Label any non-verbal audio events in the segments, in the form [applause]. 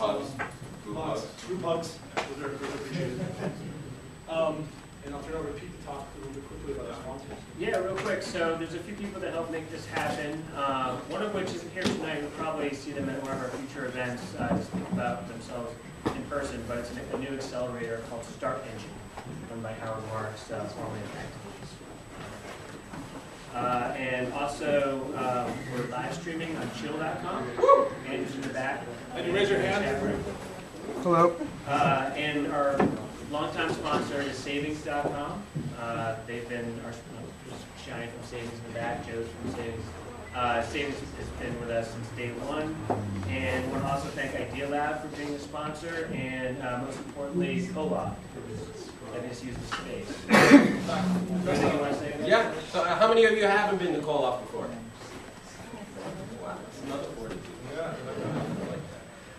Hugs. Group Hugs, hugs. group hugs, those are, those are appreciated. Um, and I'll turn over to Pete to talk a little bit quickly about our sponsors. Yeah, real quick. So there's a few people that help make this happen. Uh, one of which isn't here tonight. You'll probably see them at one of our future events uh, to speak about themselves in person. But it's a, a new accelerator called Start Engine, run by Howard Marks, uh, formerly of Activision. Uh, and also, um, we're live streaming on chill.com. Andrew's in the back. And you raise your hand. Hello. Uh, and our longtime sponsor is Savings.com. Uh, they've been our just Shani from Savings in the back, Joe's from Savings. Uh, Savings has been with us since day one, and want to also thank Idealab for being the sponsor, and uh, most importantly, CoLoft, who's letting us use the space. You want to say? Yeah, so uh, how many of you haven't been to CoLoft before? Wow, that's another 42.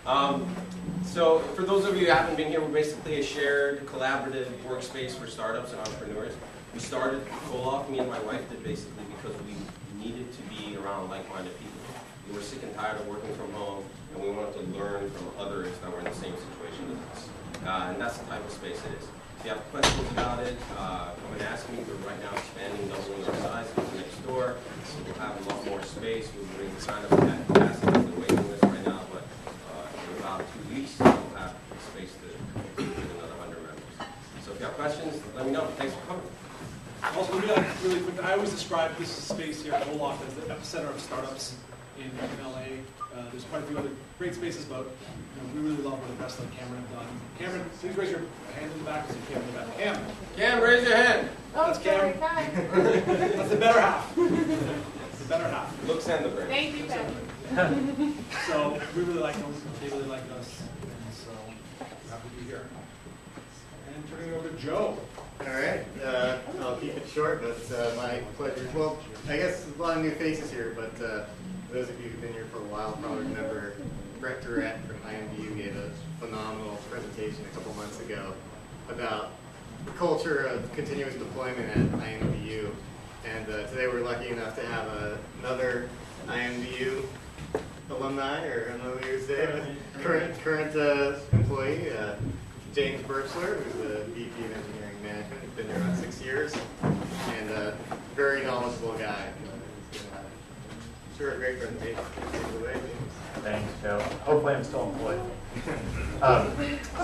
Um, so for those of you who haven't been here, we're basically a shared collaborative workspace for startups and entrepreneurs. We started CoLoft, me and my wife did basically because we needed to be around like-minded people. We were sick and tired of working from home, and we wanted to learn from others that were in the same situation as us. Uh, and that's the type of space it is. If you have questions about it, uh, come and ask me. We're right now expanding, doubling our size to next door. So we'll have a lot more space. We'll bring the sign up capacity to the waiting list right now, but uh, in about two weeks, we'll have space to fit another 100 members. So if you have questions, let me know. Thanks for coming. Also, let me like, really quick, I always describe this space here at CoLoft as the epicenter of startups in, in LA. Uh, there's quite a few other great spaces, but you know, we really love what the best like Cameron have done. Cameron, please raise your hand in the back, so you in the back. Cam, Cam, raise your hand. Oh, That's sorry, [laughs] [laughs] that's the better half. That's the better half. Looks and the brain. Thank you, Patty. [laughs] So we really like them, they really like us, and so happy to be here. And turning it over to Joe. All right. Uh, I'll keep it short, but uh, my pleasure. Well, I guess a lot of new faces here, but uh, those of you who've been here for a while probably remember Brett Durrett from IMVU gave a phenomenal presentation a couple months ago about the culture of continuous deployment at IMVU. And uh, today we're lucky enough to have uh, another IMVU alumni, or I don't know what you current current uh, employee, uh, James Birchler, who's the VP of Engineering Management. He's been there about six years, and a very knowledgeable guy. He's uh, Sure, a great presentation. Thanks, Joe. Hopefully I'm still employed. [laughs] Um,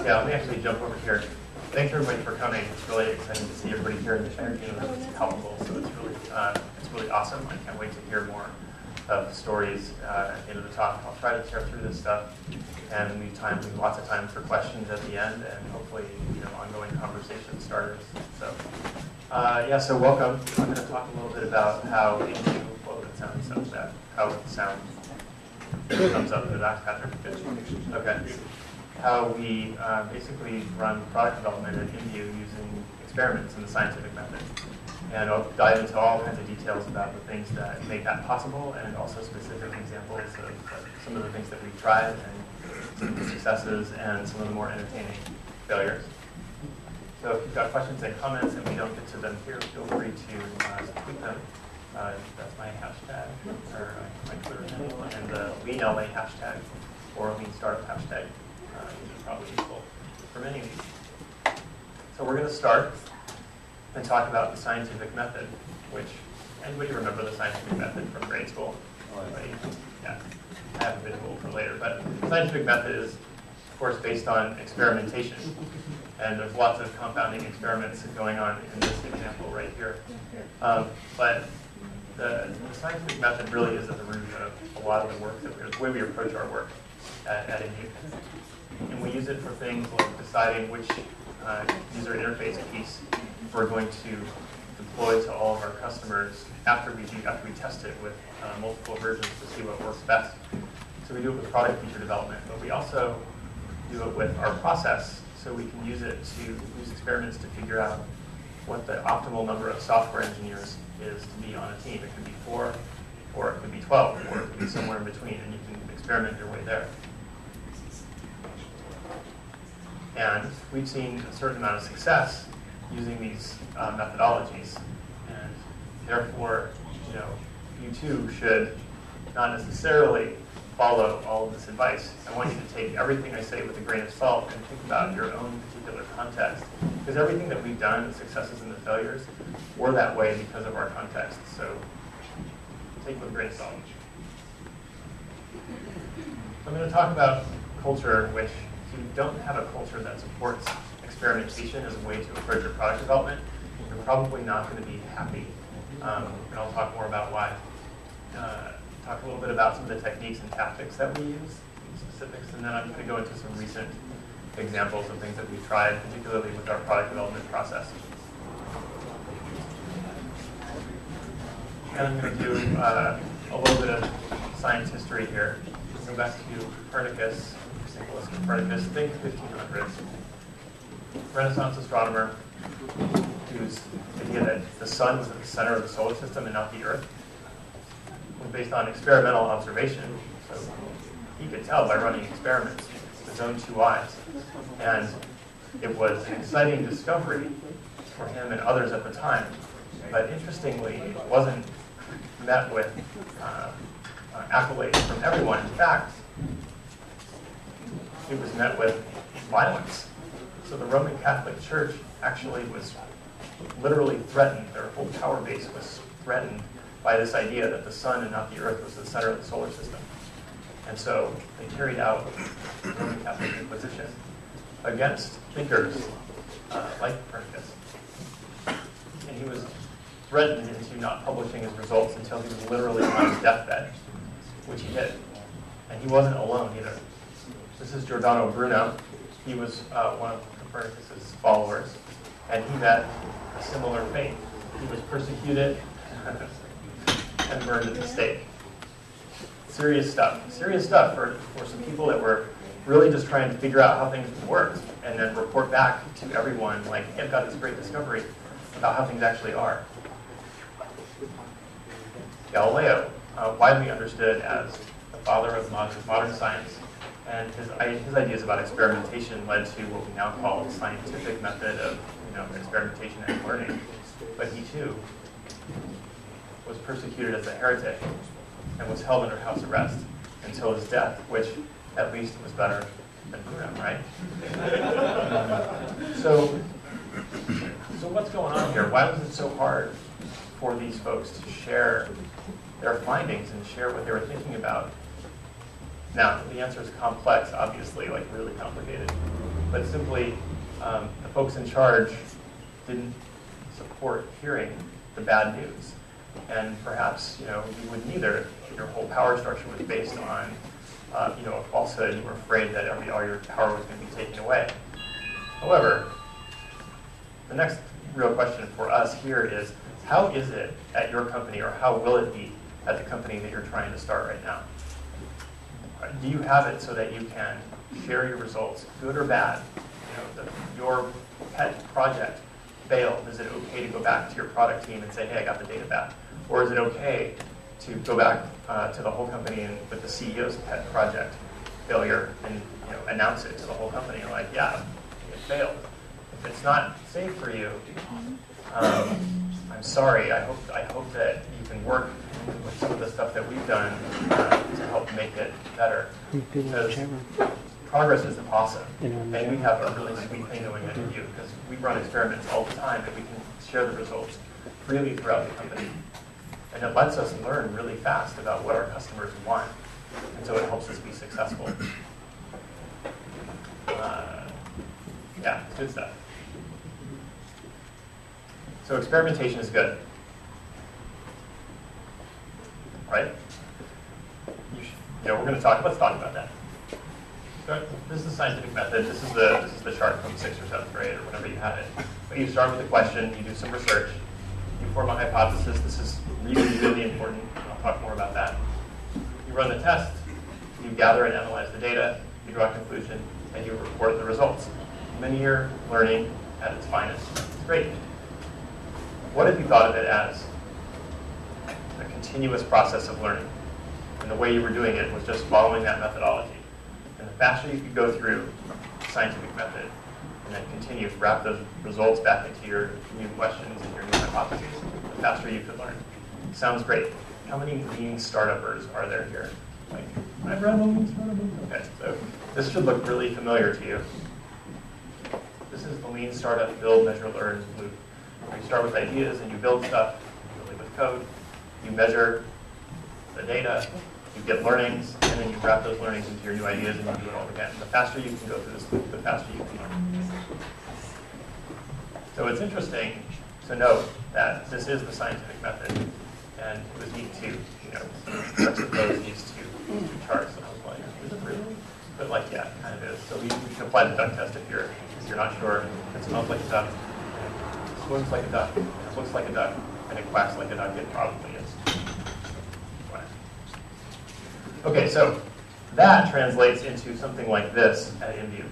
yeah, let me actually jump over here. Thanks everybody for coming. It's really exciting to see everybody here in the Union. It's helpful, so it's really, uh, it's really awesome. I can't wait to hear more of stories uh, the talk. I'll try to tear through this stuff and leave time, leave lots of time for questions at the end and hopefully, you know, ongoing conversation starters. So, uh, yeah, so welcome. I'm going to talk a little bit about how into, whoa, that sounds so how it sounds comes up the back, Patrick. Okay. How we uh, basically run product development at IMVU using experiments in the scientific method. And I'll dive into all kinds of details about the things that make that possible and also specific examples of some of the things that we've tried and some of the successes and some of the more entertaining failures. So if you've got questions and comments and we don't get to them here, feel free to uh, tweet them. Uh, that's my hashtag, or my Twitter handle, and the Lean LA hashtag, or Lean Startup hashtag, uh, is probably useful for many of you. So we're going to start and talk about the scientific method, which, anybody remember the scientific method from grade school? Anybody? Yeah, I have a visual for later, but the scientific method is, of course, based on experimentation. And there's lots of compounding experiments going on in this example right here. Um, but the, the scientific method really is at the root of a lot of the work that we, the way we approach our work at, at. And we use it for things like deciding which uh, user interface piece we're going to deploy to all of our customers after we do after we test it with uh, multiple versions to see what works best. So we do it with product feature development, but we also do it with our process so we can use it to use experiments to figure out what the optimal number of software engineers is to be on a team. It could be four, or it could be 12, or it could be somewhere in between, and you can experiment your way there. And we've seen a certain amount of success using these uh, methodologies, and therefore, you know, you too should not necessarily follow all of this advice. I want you to take everything I say with a grain of salt and think about your own particular context. Because everything that we've done, the successes and the failures, were that way because of our context. So take with a grain of salt. I'm going to talk about culture, which if you don't have a culture that supports experimentation as a way to approach your product development, you're probably not going to be happy. Um, and I'll talk more about why. Uh, talk a little bit about some of the techniques and tactics that we use, specifics, and then I'm going to go into some recent examples of things that we've tried, particularly with our product development process. And I'm going to do uh, a little bit of science history here. Go back to Copernicus, Nicholas Copernicus, think 1500s. Renaissance astronomer whose idea that the sun was at the center of the solar system and not the Earth was based on experimental observation. So he could tell by running experiments with his own two eyes. And it was an exciting discovery for him and others at the time. But interestingly, it wasn't met with uh, uh, accolades from everyone. In fact, it was met with violence. So the Roman Catholic Church actually was literally threatened. Their whole power base was threatened by this idea that the sun and not the earth was the center of the solar system. And so they carried out the Roman Catholic Inquisition against thinkers uh, like Copernicus. And he was threatened into not publishing his results until he was literally on his deathbed, which he did. And he wasn't alone either. This is Giordano Bruno. He was uh, one of Copernicus's followers, and he met a similar fate. He was persecuted [laughs] and burned at the stake. Serious stuff. Serious stuff for, for some people that were really just trying to figure out how things worked and then report back to everyone like, hey, I've got this great discovery about how things actually are. Galileo, uh, widely understood as the father of modern, modern science, and his, his ideas about experimentation led to what we now call the scientific method of you know, experimentation and learning. But he too was persecuted as a heretic and was held under house arrest until his death, which at least was better than Bruno, right? [laughs] so, so what's going on here? Why was it so hard for these folks to share their findings and share what they were thinking about? Now, the answer is complex, obviously, like really complicated. But simply, um, the folks in charge didn't support hearing the bad news. And perhaps, you know, you wouldn't either. Your whole power structure was based on, uh, you know, a falsehood. You were afraid that every, all your power was going to be taken away. However, the next real question for us here is, how is it at your company, or how will it be at the company that you're trying to start right now? Do you have it so that you can share your results, good or bad? You know, the, your pet project failed. Is it okay to go back to your product team and say, hey, I got the data back? Or is it okay to go back uh, to the whole company and with the CEO's pet project failure and you know, announce it to the whole company? Like, yeah, it failed. If it's not safe for you, um, I'm sorry. I hope I hope that you can work with some of the stuff that we've done uh, to help make it better. Because progress is awesome, and we have a really sweet thing going on in you because we run experiments all the time, and we can share the results freely throughout the company. And it lets us learn really fast about what our customers want, and so it helps us be successful. Uh, yeah, good stuff. So experimentation is good. Right? You, should, know, we're going to talk, let's talk about that. So this is the scientific method. This is the, this is the chart from sixth or seventh grade or whenever you had it. But you start with a question, you do some research, you form a hypothesis. This is really, really important. I'll talk more about that. You run the test, you gather and analyze the data, you draw a conclusion, and you report the results. Linear learning at its finest. It's great. What if you thought of it as a continuous process of learning? And the way you were doing it was just following that methodology. And the faster you could go through the scientific method and then continue to wrap those results back into your new questions and your new hypotheses, the faster you could learn. Sounds great. How many lean startuppers are there here? Like, I've run a lean startup. Okay, so this should look really familiar to you. This is the lean startup build, measure, learn loop. You start with ideas and you build stuff, it with code, you measure the data, you get learnings, and then you wrap those learnings into your new ideas and you do it all again. The faster you can go through this loop, the faster you can learn. So it's interesting to note that this is the scientific method, and it was neat to, you know, juxtapose these two, two charts, and I was like, is it really? But like, yeah, it kind of is. So we, we can apply the duck test if you're, if you're not sure. It smells like it swims like a duck, it looks like a duck, and it quacks like a duck, it probably is. Okay, so that translates into something like this at IMVU.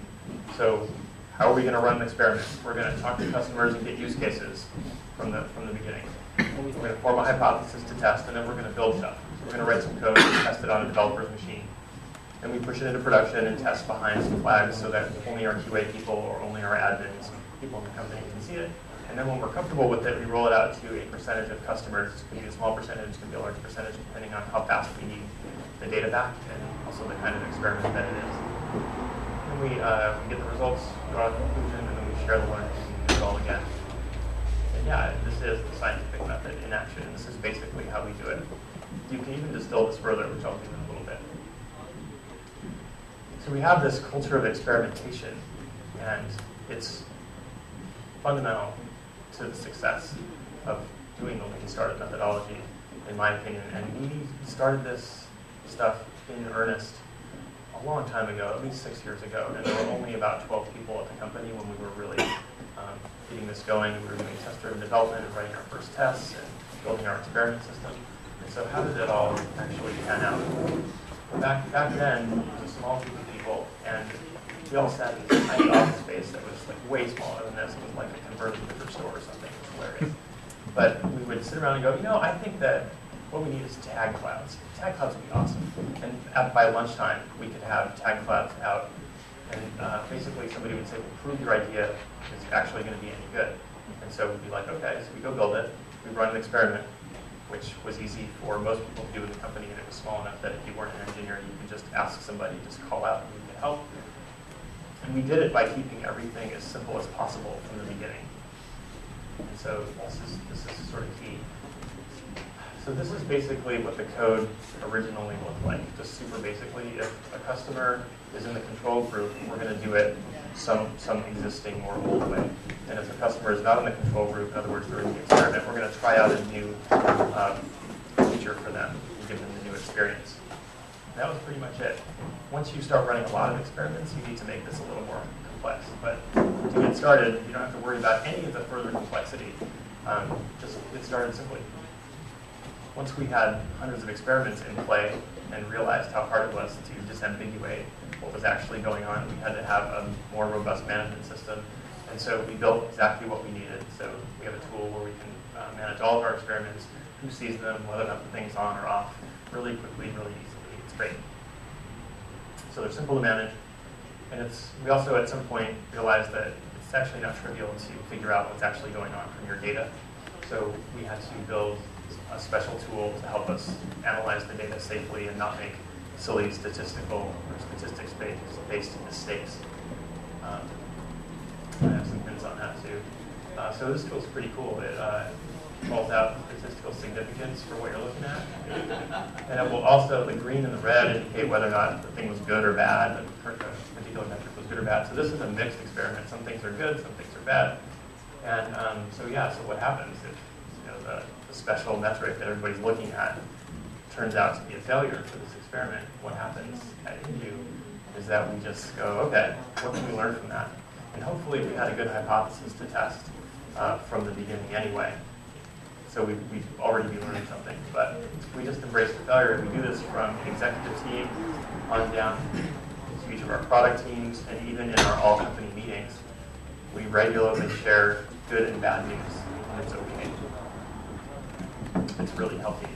So how are we going to run an experiment? We're going to talk to customers and get use cases from the, from the beginning. We're going to form a hypothesis to test, and then we're going to build stuff. So we're going to write some code and test it on a developer's machine. And we push it into production and test behind some flags so that only our QA people or only our admins, people in the company can see it. And then when we're comfortable with it, we roll it out to a percentage of customers. It could be a small percentage, it could be a large percentage, depending on how fast we need the data back and also the kind of experiment that it is. And we, uh, we get the results, draw a conclusion, and then we share the learnings and do it all again. And yeah, this is the scientific method in action. This is basically how we do it. You can even distill this further, which I'll do in a little bit. So we have this culture of experimentation, and it's fundamental to the success of doing the Lean Startup methodology, in my opinion. And we started this stuff in earnest a long time ago, at least six years ago, and there were only about 12 people at the company when we were really um, getting this going. We were doing test-driven development and writing our first tests and building our experiment system. And so how did it all actually pan out? Back, back then, it was a small group of people, and we all sat in this tiny office space that was like way smaller than this. It was like a converted liquor store or something. It was hilarious. [laughs] But we would sit around and go, you know, I think that what we need is tag clouds. Tag clouds would be awesome. And at, by lunchtime, we could have tag clouds out. And uh, basically somebody would say, well, prove your idea is actually going to be any good. And so we'd be like, okay, so we go build it. We run an experiment, which was easy for most people to do in the company, and it was small enough that if you weren't an engineer, you could just ask somebody, just call out and you get help. And we did it by keeping everything as simple as possible from the beginning. And so this is, this is sort of key. So this is basically what the code originally looked like, just super basically. If a customer is in the control group, we're going to do it some, some existing or old way. And if a customer is not in the control group, in other words, they're in the experiment, we're going to try out a new um, feature for them and give them the new experience. That was pretty much it. Once you start running a lot of experiments, you need to make this a little more complex. But to get started, you don't have to worry about any of the further complexity. Um, just get started simply once we had hundreds of experiments in play and realized how hard it was to disambiguate what was actually going on, we had to have a more robust management system. And so we built exactly what we needed. So we have a tool where we can uh, manage all of our experiments, who sees them, whether or not the thing's on or off, really quickly, and really easily. So they're simple to manage. And it's we also at some point realized that it's actually not trivial to figure out what's actually going on from your data. So we had to build a special tool to help us analyze the data safely and not make silly statistical or statistics-based based mistakes. Um, I have some hints on that too. Uh, so this tool is pretty cool. It uh, calls out statistical significance for what you're looking at. And it will also, the green and the red indicate whether or not the thing was good or bad, the particular metric was good or bad. So this is a mixed experiment. Some things are good, some things are bad. And um, so yeah, so what happens if you know, the special metric that everybody's looking at turns out to be a failure for this experiment, what happens at is that we just go, okay, what can we learn from that? And hopefully we had a good hypothesis to test uh, from the beginning anyway. So we, we'd already be learning something. But we just embrace the failure. We do this from the executive team on down to each of our product teams, and even in our all company meetings, we regularly share good and bad news, and it's okay. It's really healthy.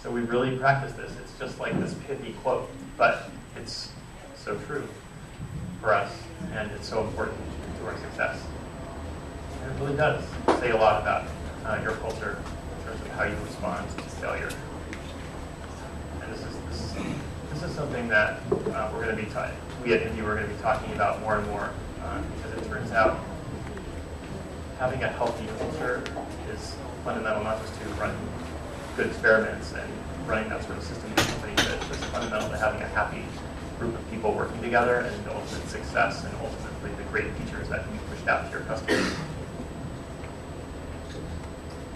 So we really practice this. It's just like this pithy quote, but it's so true for us, and it's so important to our success. It really does say a lot about uh, your culture in terms of how you respond to failure. And this is, this, this is something that uh, we're going to be, ta- we at IMVU, we're going to be talking about more and more, uh, because it turns out having a healthy culture is fundamental not just to run good experiments and running that sort of system in company, but it's fundamental to having a happy group of people working together and ultimate success and ultimately the great features that can be pushed out to your customers.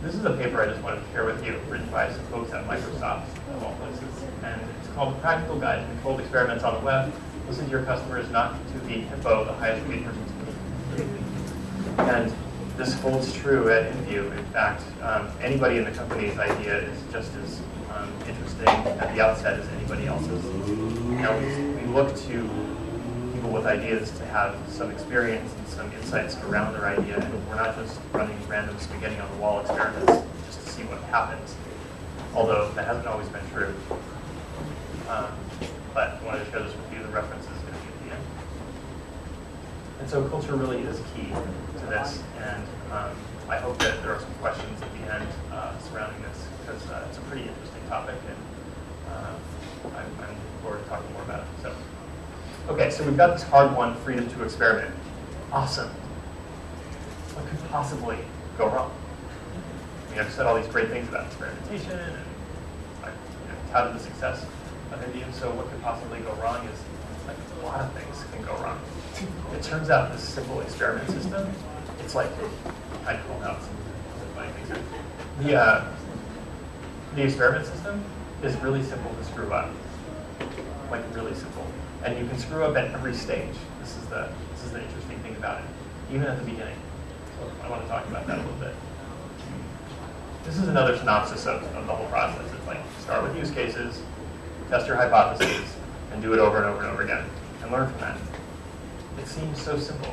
This is a paper I just wanted to share with you, written by some folks at Microsoft, of all places. And it's called Practical Guide to Controlled Experiments on the Web. Listen to your customers, not to the HIPPO, the highest paid person. And this holds true at IMVU. In fact, um, anybody in the company's idea is just as um, interesting at the outset as anybody else's. Now, we look to with ideas to have some experience and some insights around their idea, and we're not just running random spaghetti on the wall experiments just to see what happens, although that hasn't always been true. Um, but I wanted to share this with you. The reference is going to be at the end. And so culture really is key to this, and um, I hope that there are some questions at the end uh, surrounding this, because uh, it's a pretty interesting topic, and uh, I'm, I'm looking forward to talking more about it. So, okay, so we've got this hard one, freedom to experiment. Awesome. What could possibly go wrong? Mean, I've said all these great things about experimentation, and I've you know, touted the success of IMVU, so what could possibly go wrong is like a lot of things can go wrong. It turns out this simple experiment system, it's like, I funny things. The, uh, the experiment system is really simple to screw up. Like really simple. And you can screw up at every stage. This is the, this is the interesting thing about it, even at the beginning. So I want to talk about that a little bit. This is another synopsis of, of the whole process. It's like start with use cases, test your hypotheses, and do it over and over and over again, and learn from that. It seems so simple.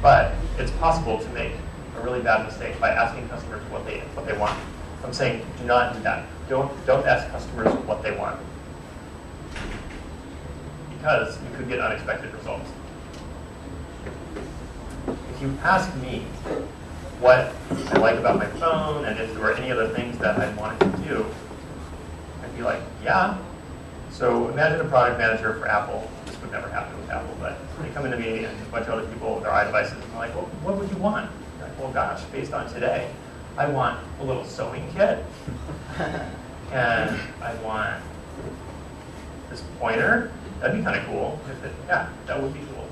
But it's possible to make a really bad mistake by asking customers what they what they want. I'm saying do not do that. Don't don't ask customers what they want. Because you could get unexpected results. If you ask me what I like about my phone and if there were any other things that I wanted to do, I'd be like, yeah. So imagine a product manager for Apple. This would never happen with Apple, but they come into me and a bunch of other people with their iDevices, and they're like, well, what would you want? Like, well, gosh, based on today, I want a little sewing kit, [laughs] and I want this pointer. That'd be kind of cool. If it, yeah, that would be cool.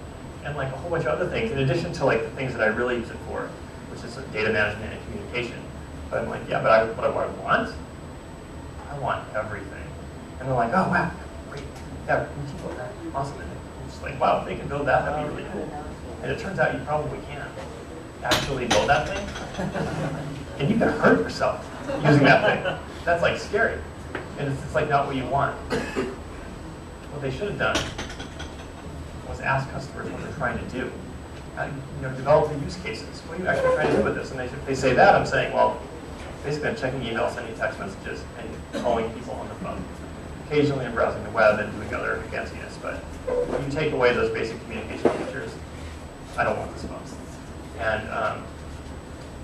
And like a whole bunch of other things, in addition to like the things that I really use it for, which is data management and communication. But I'm like, yeah, but I, what do I want? I want everything. And they're like, oh, wow, great. Yeah, we can build that. Awesome. And I'm just like, wow, if they can build that, that'd be really cool. And it turns out you probably can actually build that thing. [laughs] and you can hurt yourself [laughs] using that thing. That's like scary. And it's, it's like not what you want. What they should have done was ask customers what they're trying to do. And, you know, develop the use cases. What are you actually trying to do with this? And they, if they say that, I'm saying, well, basically I'm checking emails, sending text messages, and calling people on the phone. Occasionally I'm browsing the web and doing other fanciness, but when you take away those basic communication features, I don't want this phone. And um,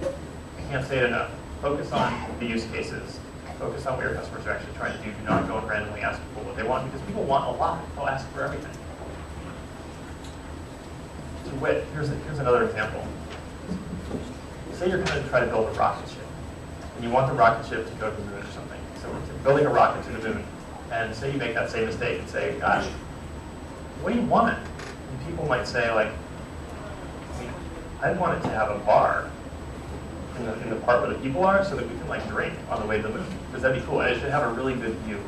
I can't say it enough. Focus on the use cases. Focus on what your customers are actually trying to do. Do not go and randomly ask people what they want because people want a lot. They'll ask for everything. To wit, here's, a, here's another example. Say you're going to try to build a rocket ship, and you want the rocket ship to go to the moon or something. So we're building a rocket to the moon, and say you make that same mistake and say, gosh, what do you want? And people might say, like, I want it to have a bar in the, in the part where the people are so that we can like drink on the way to the moon. Because that'd be cool. And it should have a really good view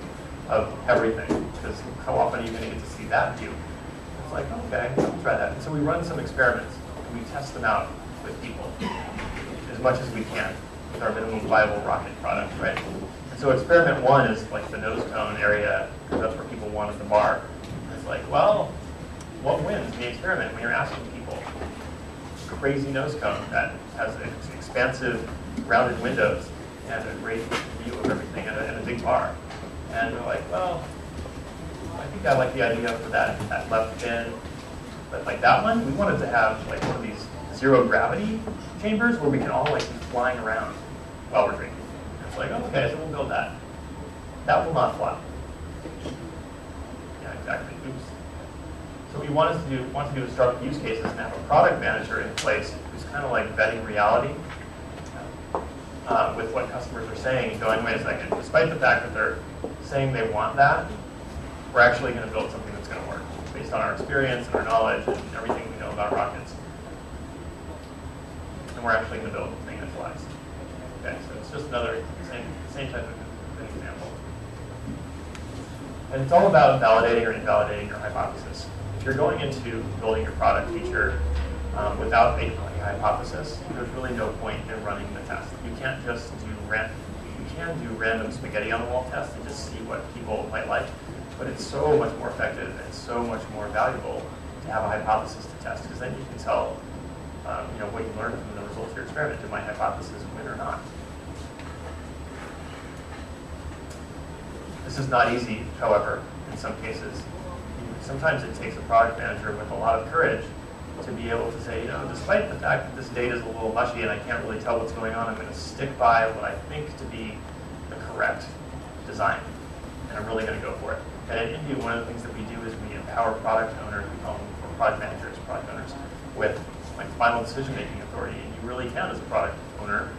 of everything. Because how often are you going to get to see that view? It's like, okay, I'll try that. And so we run some experiments and we test them out with people as much as we can with our minimum viable rocket product, right? And so experiment one is like the nose cone area, because that's where people wanted the bar. It's like, well, what wins in the experiment when you're asking people? Crazy nose cone that has expansive rounded windows and a great view of everything and a, and a big bar. And we're like, well, I think I like the idea for that, that left fin. But like that one, we wanted to have like one of these zero gravity chambers where we can all like be flying around. while we're drinking. It's like, oh, okay, so we'll build that. That will not fly. Yeah, exactly. Oops. So we want us to do, want to do is start with use cases and have a product manager in place who's kind of like vetting reality uh, with what customers are saying and going, wait a second, despite the fact that they're saying they want that, we're actually going to build something that's going to work based on our experience and our knowledge and everything we know about rockets. And we're actually going to build a thing that flies. Okay, so it's just another same, same type of an example. And it's all about validating or invalidating your hypothesis. If you're going into building your product feature um, without a, hypothesis, there's really no point in running the test. You can't just do ran, you can do random spaghetti on the wall tests and just see what people might like, but it's so much more effective and so much more valuable to have a hypothesis to test because then you can tell um, you know what you learned from the results of your experiment. Did my hypothesis win or not? This is not easy, however, in some cases. Sometimes it takes a product manager with a lot of courage to be able to say, you know, despite the fact that this data is a little mushy and I can't really tell what's going on, I'm going to stick by what I think to be the correct design. And I'm really going to go for it. And at IMVU, one of the things that we do is we empower product owners, we call them or product managers, product owners, with like final decision-making authority. And you really can, as a product owner,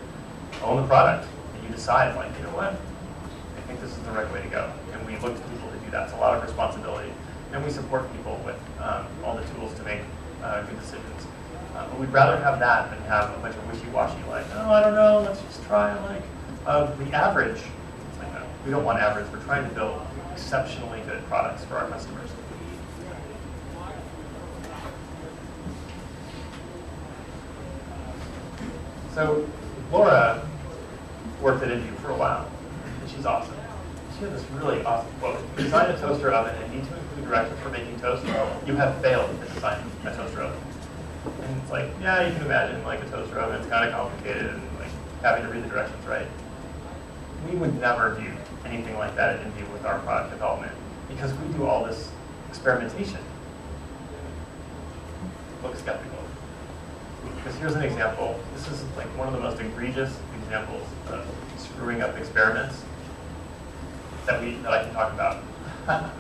own the product. And you decide, like, you know what, I think this is the right way to go. And we look to people to do that. It's a lot of responsibility. And we support people with um, all the tools to make uh, good decisions. Uh, but we'd rather have that than have a bunch of wishy-washy, like, oh, I don't know, let's just try like uh, the average. It's like, we don't want average. We're trying to build exceptionally good products for our customers. So Laura worked at IMVU for a while, and she's awesome. Had this really awesome quote. You design a toaster oven and need to include directions for making toast, you have failed at designing a toaster oven. And it's like, yeah, you can imagine like a toaster oven, it's kind of complicated and like having to read the directions right. We would never do anything like that at IMVU with our product development because we do all this experimentation. Look skeptical. Because here's an example. This is like one of the most egregious examples of screwing up experiments that we that I can talk about. [laughs]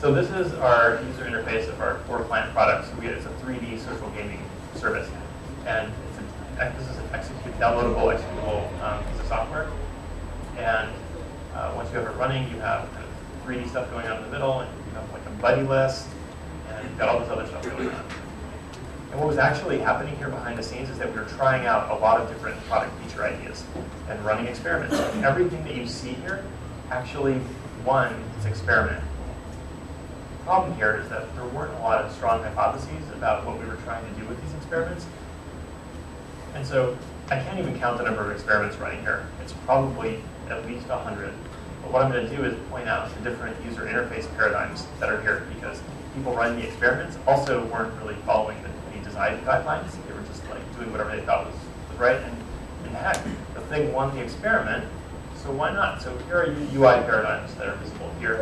so this is our user interface of our core client product. So we, it's a 3D social gaming service, and a, this is an execute, downloadable, executable um, piece of software. And uh, once you have it running, you have kind of 3D stuff going on in the middle, and you have like a buddy list, and you've got all this other stuff going on. And what was actually happening here behind the scenes is that we were trying out a lot of different product feature ideas and running experiments. Everything that you see here actually won this experiment. The problem here is that there weren't a lot of strong hypotheses about what we were trying to do with these experiments. And so I can't even count the number of experiments running here. It's probably at least 100. But what I'm going to do is point out the different user interface paradigms that are here because people running the experiments also weren't really following the design guidelines. They were just like doing whatever they thought was, was right. And, and heck, the thing won the experiment, so why not? So here are UI paradigms that are visible here.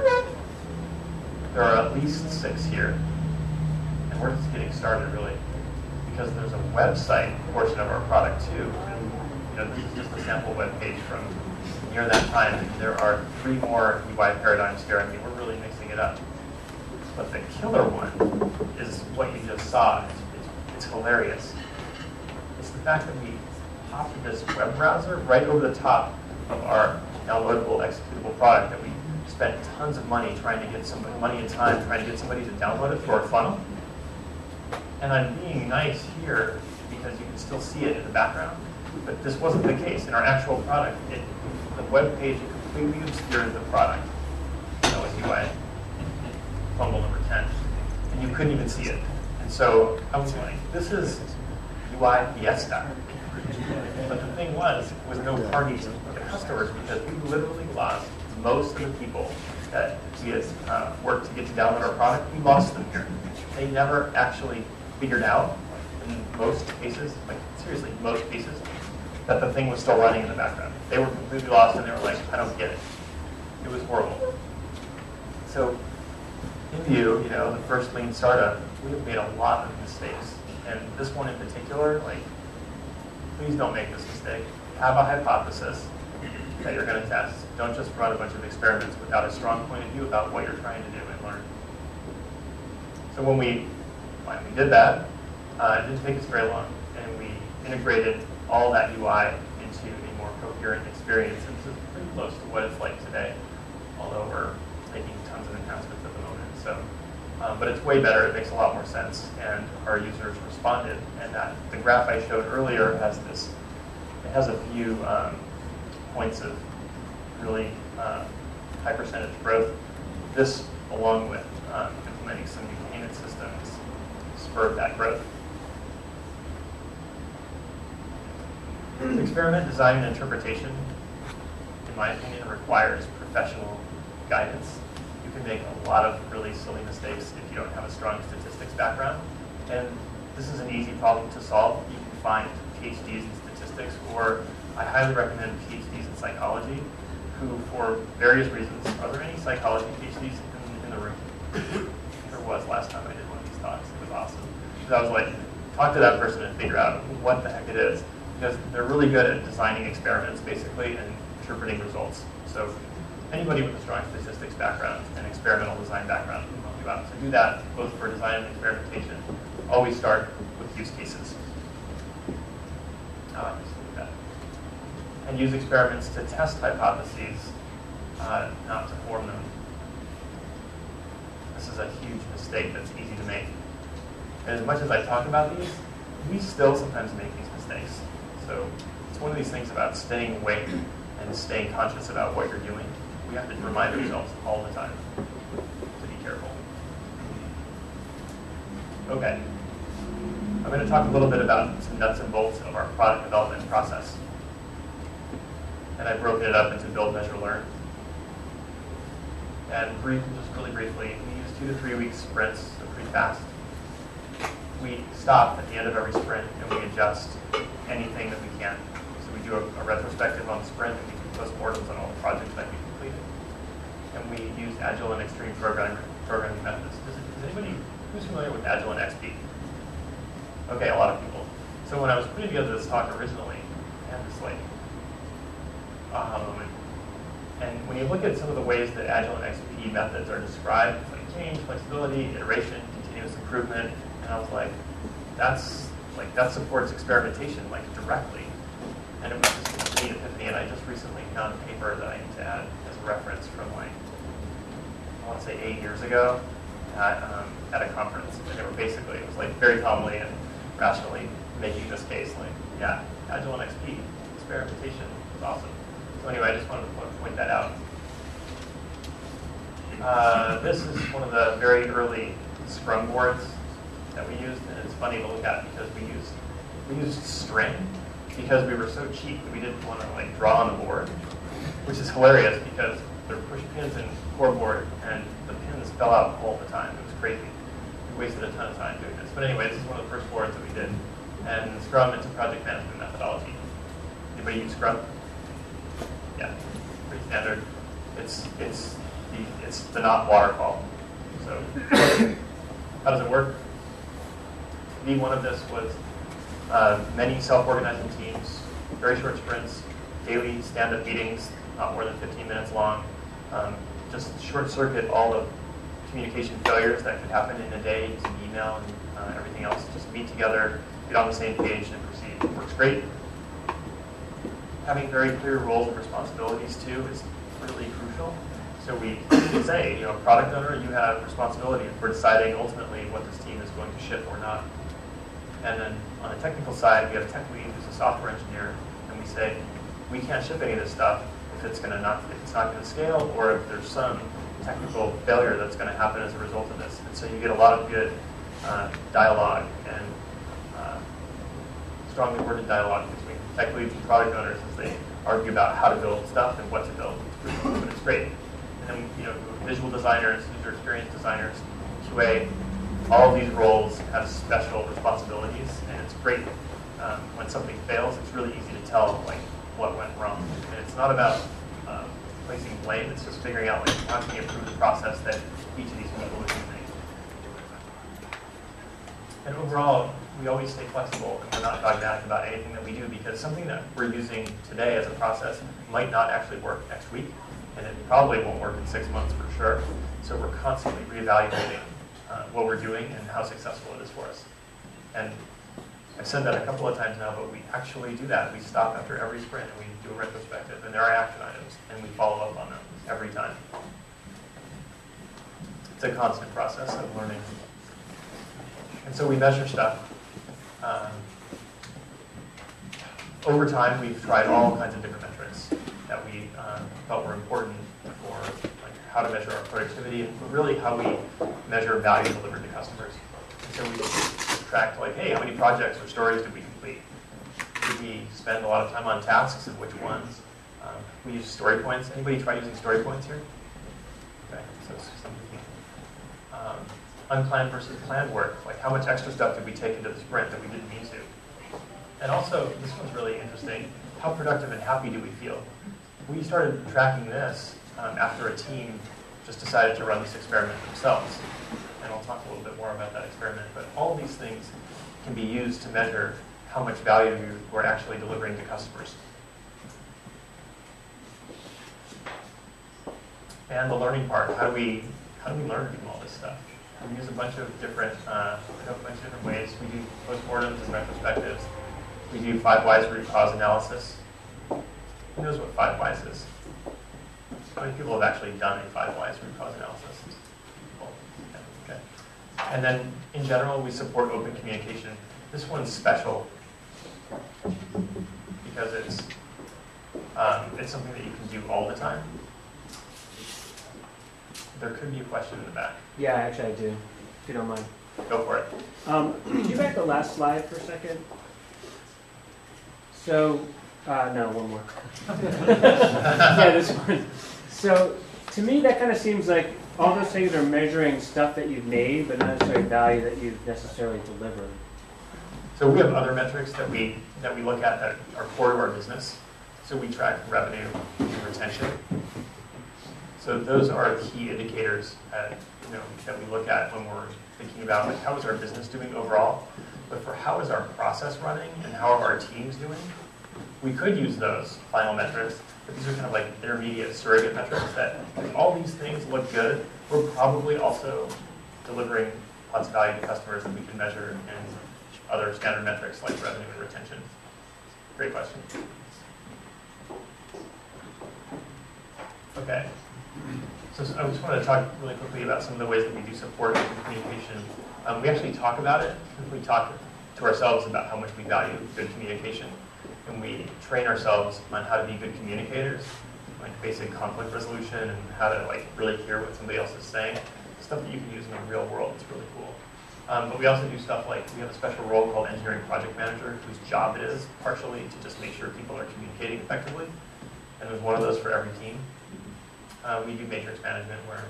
There are at least six here. And we're just getting started really. Because there's a website portion of our product too. And, you know, this is just a sample web page from near that time. There are three more UI paradigms here. I mean, we're really mixing it up. But the killer one is what you just saw. It's it's hilarious. It's the fact that we popped this web browser right over the top of our downloadable executable product that we spent tons of money trying to get some money and time trying to get somebody to download it through our funnel. And I'm being nice here because you can still see it in the background. But this wasn't the case. In our actual product, it, the web page completely obscured the product. That was UI fumble number 10. And you couldn't even see it. And so I was like, this is UI fiesta. But the thing was, was no parties for customers because we literally lost most of the people that we had uh, worked to get to download our product. We lost them here. They never actually figured out, in most cases, like seriously, most cases, that the thing was still running in the background. They were completely lost and they were like, I don't get it. It was horrible. So IMVU, you know, the first lean startup, we have made a lot of mistakes. And this one in particular, like, please don't make this mistake. have a hypothesis that you're going to test. Don't just run a bunch of experiments without a strong point of view about what you're trying to do and learn. So when we finally did that, uh, it didn't take us very long, and we integrated all that UI into a more coherent experience. And this is pretty close to what it's like today, although we're making tons of enhancements at the moment. So, um, but it's way better. It makes a lot more sense, and our users responded. And that the graph I showed earlier has this. It has a few um, points of really uh, high percentage growth. This, along with um, implementing some new payment systems, spurred that growth. Experiment design and interpretation, in my opinion, requires professional guidance. You can make a lot of really silly mistakes if you don't have a strong statistics background. And this is an easy problem to solve. You can find PhDs in statistics, or I highly recommend PhDs in psychology, who, for various reasons, are there any psychology PhDs in, in the room? there was last time I did one of these talks. It was awesome. Because I was like, talk to that person and figure out what the heck it is. Because they're really good at designing experiments, basically, and interpreting results. So anybody with a strong statistics background and experimental design background can help you out. So do that, both for design and experimentation. Always start with use cases. Uh. And use experiments to test hypotheses, uh, not to form them. This is a huge mistake that's easy to make. And as much as I talk about these, we still sometimes make these mistakes. So it's one of these things about staying awake and staying conscious about what you're doing. We have to remind ourselves all the time to be careful. Okay. I'm going to talk a little bit about some nuts and bolts of our product development process. And I've broken it up into build, measure, learn. And brief, just really briefly, we use two to three week sprints, so pretty fast. We stop at the end of every sprint and we adjust anything that we can. So we do a, a retrospective on the sprint and we do postmortems on all the projects that we completed. And we use Agile and Extreme programming, programming methods. Does, is anybody who's familiar with Agile and XP? Okay, a lot of people. So when I was putting together this talk originally, I had this like moment. And when you look at some of the ways that Agile and XP methods are described, it's like change, flexibility, iteration, continuous improvement, and I was like, that's like that supports experimentation like directly. And it was just a neat epiphany, and I just recently found a paper that I need to add as a reference from like I want to say eight years ago at, um, at a conference. And they were basically, it was like very calmly and rationally making this case like, yeah, Agile and XP, experimentation is awesome. So anyway, I just wanted to point- that out. Uh, this is one of the very early Scrum boards that we used, and it's funny to look at because we used we used string because we were so cheap that we didn't want to like draw on the board, which is hilarious because there were push pins in core board and the pins fell out all the time. It was crazy. We wasted a ton of time doing this. But anyway, this is one of the first boards that we did. And Scrum, it's a project management methodology. Anybody use Scrum? Yeah, pretty standard. It's it's the it's the not waterfall. So [coughs] how does it work? V one of this was uh, many self-organizing teams, very short sprints, daily stand-up meetings, not more than 15 minutes long. Um, just short circuit all the communication failures that could happen in a day using email and uh, everything else. Just meet together, get on the same page, and proceed. It works great. Having very clear roles and responsibilities too is really crucial. So we say, you know, product owner, you have responsibility for deciding ultimately what this team is going to ship or not. And then on the technical side, we have tech lead who's a software engineer, and we say, we can't ship any of this stuff if it's going to not, if it's not going to scale, or if there's some technical failure that's going to happen as a result of this. And so you get a lot of good uh, dialogue and uh, strongly worded dialogue between tech leads and product owners as they argue about how to build stuff and what to build. But it's great. And then you know, visual designers, user experience designers, QA, all these roles have special responsibilities, and it's great um, when something fails. It's really easy to tell like what went wrong, and it's not about um, placing blame. It's just figuring out like how can you improve the process that each of these people is using. And overall, we always stay flexible and we're not dogmatic about anything that we do because something that we're using today as a process might not actually work next week, and it probably won't work in six months for sure. So we're constantly reevaluating uh, what we're doing and how successful it is for us. And I've said that a couple of times now, but we actually do that. We stop after every sprint and we do a retrospective, and there are action items, and we follow up on them every time. It's a constant process of learning. And so we measure stuff. Um, over time, we've tried all kinds of different metrics that we um, felt were important for like how to measure our productivity and really how we measure value delivered to customers. And so we tracked like, hey, how many projects or stories did we complete? Did we spend a lot of time on tasks and which ones? Um, we use story points. Anybody try using story points here? Okay, so something. Um, unplanned versus planned work. Like how much extra stuff did we take into the sprint that we didn't mean to? And also, this one's really interesting. How productive and happy do we feel? We started tracking this um, after a team just decided to run this experiment themselves. And I'll talk a little bit more about that experiment. But all these things can be used to measure how much value we're actually delivering to customers. And the learning part, how do we how do we learn from all this stuff? We use a bunch of different uh, a bunch of different ways. We do postmortems and retrospectives. We do five whys root cause analysis. Who knows what five whys is? How many people have actually done a five whys root cause analysis? And then in general, we support open communication. This one's special because it's um, it's something that you can do all the time. There could be a question in the back. Yeah, actually I do, if you don't mind. Go for it. Um, [clears throat] Could you back the last slide for a second? So, uh, no, one more. [laughs] Yeah, this one. So, to me, that kind of seems like all those things are measuring stuff that you've made, but not necessarily value that you've necessarily delivered. So we have other metrics that we that we look at that are core to our business. So we track revenue and retention. So those are key indicators that, you know, that we look at when we're thinking about like how is our business doing overall. But for how is our process running and how are our teams doing, we could use those final metrics. But these are kind of like intermediate surrogate metrics that if all these things look good, we're probably also delivering lots of value to customers that we can measure in other standard metrics like revenue and retention. Great question. Okay. So I just wanted to talk really quickly about some of the ways that we do support communication. Um, we actually talk about it. We talk to ourselves about how much we value good communication. And we train ourselves on how to be good communicators, like basic conflict resolution and how to like really hear what somebody else is saying. Stuff that you can use in the real world. It's really cool. Um, but we also do stuff like we have a special role called engineering project manager, whose job it is partially to just make sure people are communicating effectively. And there's one of those for every team. Uh, we do matrix management where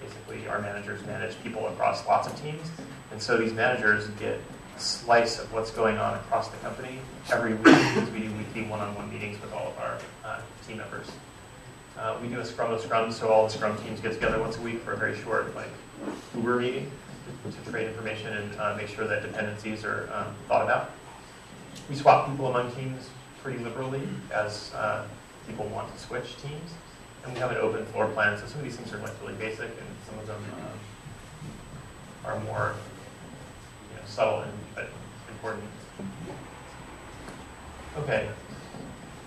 basically our managers manage people across lots of teams. And so these managers get a slice of what's going on across the company every week because we do weekly one-on-one meetings with all of our uh, team members. Uh, we do a scrum of scrums, so all the scrum teams get together once a week for a very short like Uber meeting to trade information and uh, make sure that dependencies are um, thought about. We swap people among teams pretty liberally as uh, people want to switch teams. And we have an open floor plan, so some of these things are like really basic and some of them um, are more you know, subtle and but important. Okay,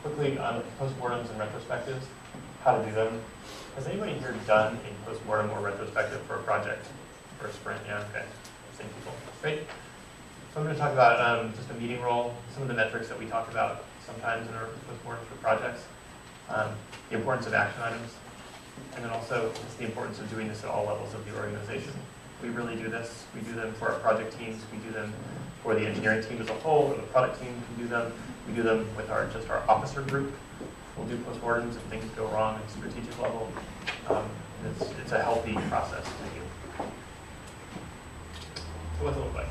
quickly on postmortems and retrospectives, how to do them. Has anybody here done a postmortem or retrospective for a project? For a sprint, yeah, okay. Same people. Great. So I'm going to talk about um, just a meeting role, some of the metrics that we talk about sometimes in our postmortems for projects, um, the importance of action items, and then also just the importance of doing this at all levels of the organization. We really do this. We do them for our project teams. We do them for the engineering team as a whole, or the product team can do them. We do them with our just our officer group. We'll do postmortems if things go wrong at strategic level. Um, it's, it's a healthy process to do. So what's it look like?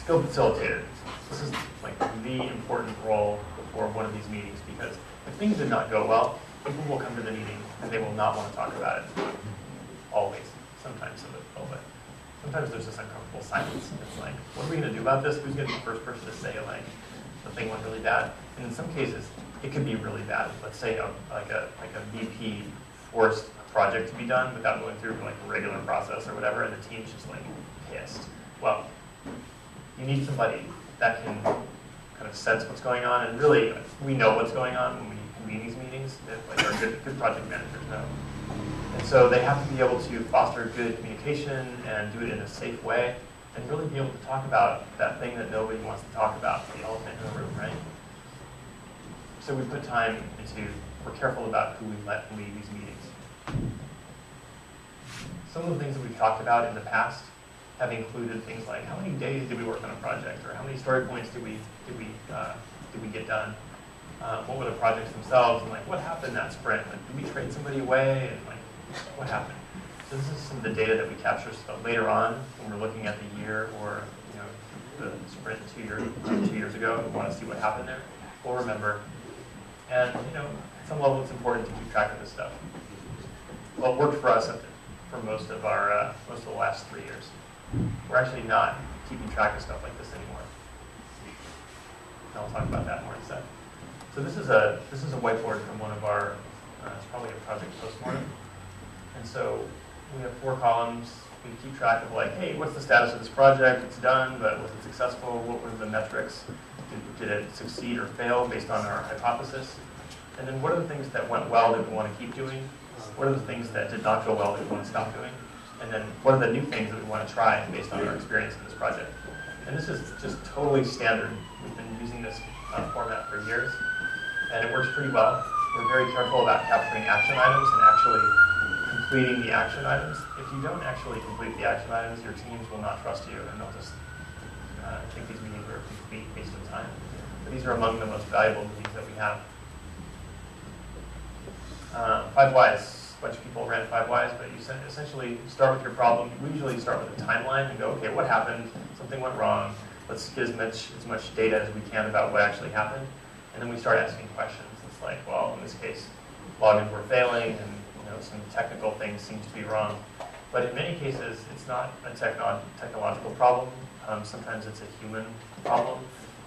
Skill facilitator. This is like the important role before one of these meetings because if things did not go well, people will come to the meeting and they will not want to talk about it. Always. Sometimes a little bit. sometimes there's this uncomfortable silence. It's like, what are we gonna do about this? Who's gonna be the first person to say like, the thing went really bad? And in some cases, it could be really bad. Let's say a, like a, like a VP forced a project to be done without going through like a regular process or whatever, and the team's just like pissed. Well, you need somebody that can kind of sense what's going on, and really, we know what's going on when we convene these meetings, that like our good, good project managers know. And so they have to be able to foster good communication and do it in a safe way, and really be able to talk about that thing that nobody wants to talk about, the elephant in the room, right? So we put time into, we're careful about who we let lead these meetings. Some of the things that we've talked about in the past have included things like how many days did we work on a project, or how many story points did we did we uh, did we get done? Uh, what were the projects themselves, and like what happened that sprint? Like, did we trade somebody away, and like what happened? So this is some of the data that we capture later on when we're looking at the year or you know the sprint two years two years ago. We want to see what happened there. We'll remember, and you know at some level it's important to keep track of this stuff. Well, it worked for us for most of our uh, most of the last three years. We're actually not keeping track of stuff like this anymore. And I'll talk about that more in a sec. So this is a this is a whiteboard from one of our uh, it's probably a project postmortem. And so we have four columns. We keep track of like, hey, what's the status of this project? It's done, but was it successful? What were the metrics? Did, did it succeed or fail based on our hypothesis? And then what are the things that went well that we want to keep doing? What are the things that did not go well that we want to stop doing? And then what are the new things that we want to try based on our experience in this project? And this is just totally standard. We've been using this uh, format for years, and it works pretty well. We're very careful about capturing action items and actually completing the action items. If you don't actually complete the action items, your teams will not trust you, and they'll just uh, think these meetings are a complete waste of time. But these are among the most valuable meetings that we have. Uh, five whys. A bunch of people ran five whys, but you essentially start with your problem. We usually start with a timeline and go, okay, what happened? Something went wrong. Let's get as much as much data as we can about what actually happened, and then we start asking questions. It's like, well, in this case, logins were failing, and you know some technical things seem to be wrong. But in many cases, it's not a techno technological problem. Um, sometimes it's a human problem.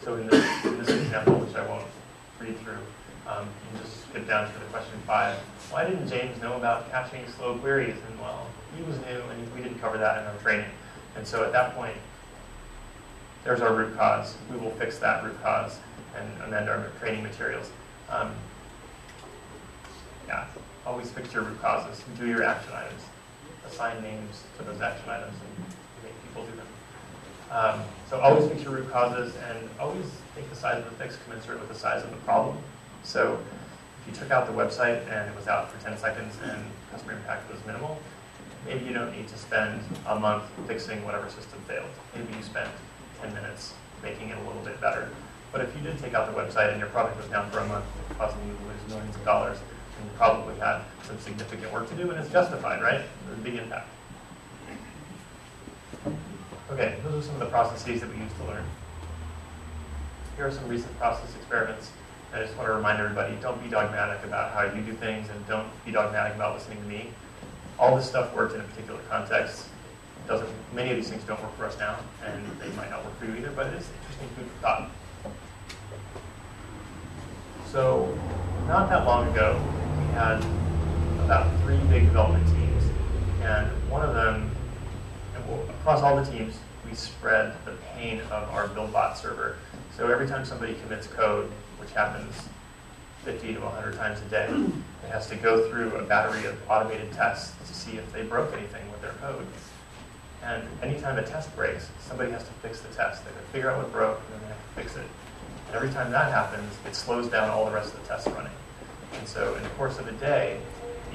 So in this, in this example, which I won't read through, um, you just skip down to the question five. Why didn't James know about caching slow queries? And well, he was new and we didn't cover that in our training. And so at that point, there's our root cause. We will fix that root cause and amend our training materials. Um, yeah, always fix your root causes. Do your action items. Assign names to those action items and make people do them. Um, so always fix your root causes and always make the size of the fix commensurate with the size of the problem. So if you took out the website and it was out for 10 seconds and customer impact was minimal, maybe you don't need to spend a month fixing whatever system failed. Maybe you spent 10 minutes making it a little bit better. But if you did take out the website and your product was down for a month, causing you to lose millions of dollars, then you probably had some significant work to do, and it's justified, right? There's a big impact. Okay, those are some of the processes that we use to learn. Here are some recent process experiments. I just want to remind everybody, don't be dogmatic about how you do things and don't be dogmatic about listening to me. All this stuff worked in a particular context. Doesn't, many of these things don't work for us now, and they might not work for you either, but it is interesting food for thought. So, not that long ago, we had about three big development teams, and one of them, across all the teams, we spread the pain of our BuildBot server. So every time somebody commits code, which happens 50 to 100 times a day, it has to go through a battery of automated tests to see if they broke anything with their code. And anytime a test breaks, somebody has to fix the test. They have to figure out what broke, and then they have to fix it. And every time that happens, it slows down all the rest of the tests running. And so in the course of a day,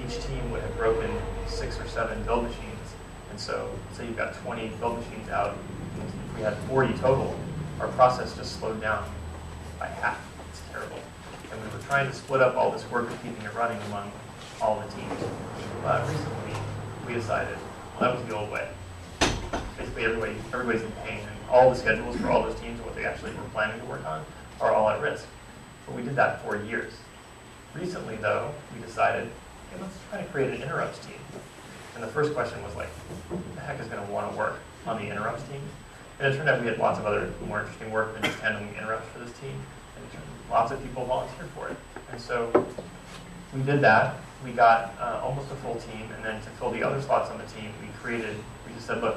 each team would have broken six or seven build machines. And so say you've got 20 build machines out, if we had 40 total, our process just slowed down by half. And we were trying to split up all this work of keeping it running among all the teams. But recently, we decided, well, that was the old way. Basically, everybody, everybody's in pain, and all the schedules for all those teams and what they actually were planning to work on are all at risk. But we did that for years. Recently, though, we decided, okay, let's try to create an interrupts team. And the first question was like, who the heck is going to want to work on the interrupts team? And it turned out we had lots of other more interesting work than just handling interrupts for this team. Lots of people volunteered for it. And so we did that. We got uh, almost a full team, and then to fill the other slots on the team, we created. We just said, look,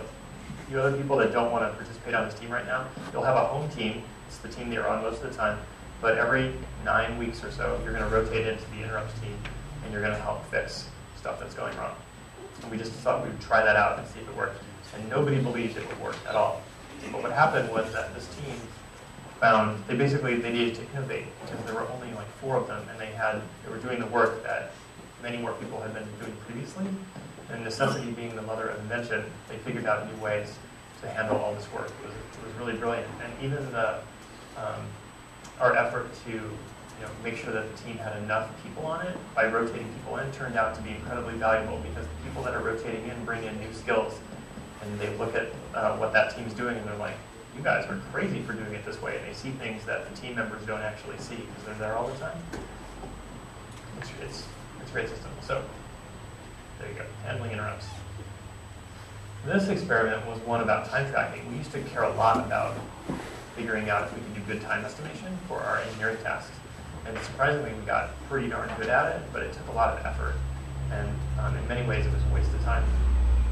you other people that don't want to participate on this team right now, you'll have a home team. It's the team that you're on most of the time. But every nine weeks or so, you're going to rotate into the interrupts team, and you're going to help fix stuff that's going wrong. And we just thought we would try that out and see if it worked. And nobody believed it would work at all. But what happened was that this team found they basically they needed to innovate because there were only like four of them, and they had they were doing the work that many more people had been doing previously. And necessity being the mother of invention, they figured out new ways to handle all this work. It was, it was really brilliant. And even the um, our effort to you know, make sure that the team had enough people on it by rotating people in turned out to be incredibly valuable because the people that are rotating in bring in new skills and they look at uh, what that team's doing and they're like, you guys are crazy for doing it this way. And they see things that the team members don't actually see because they're there all the time. It's, it's, it's great system. So there you go, handling interrupts. This experiment was one about time tracking. We used to care a lot about figuring out if we could do good time estimation for our engineering tasks. And surprisingly, we got pretty darn good at it, but it took a lot of effort. And um, in many ways, it was a waste of time.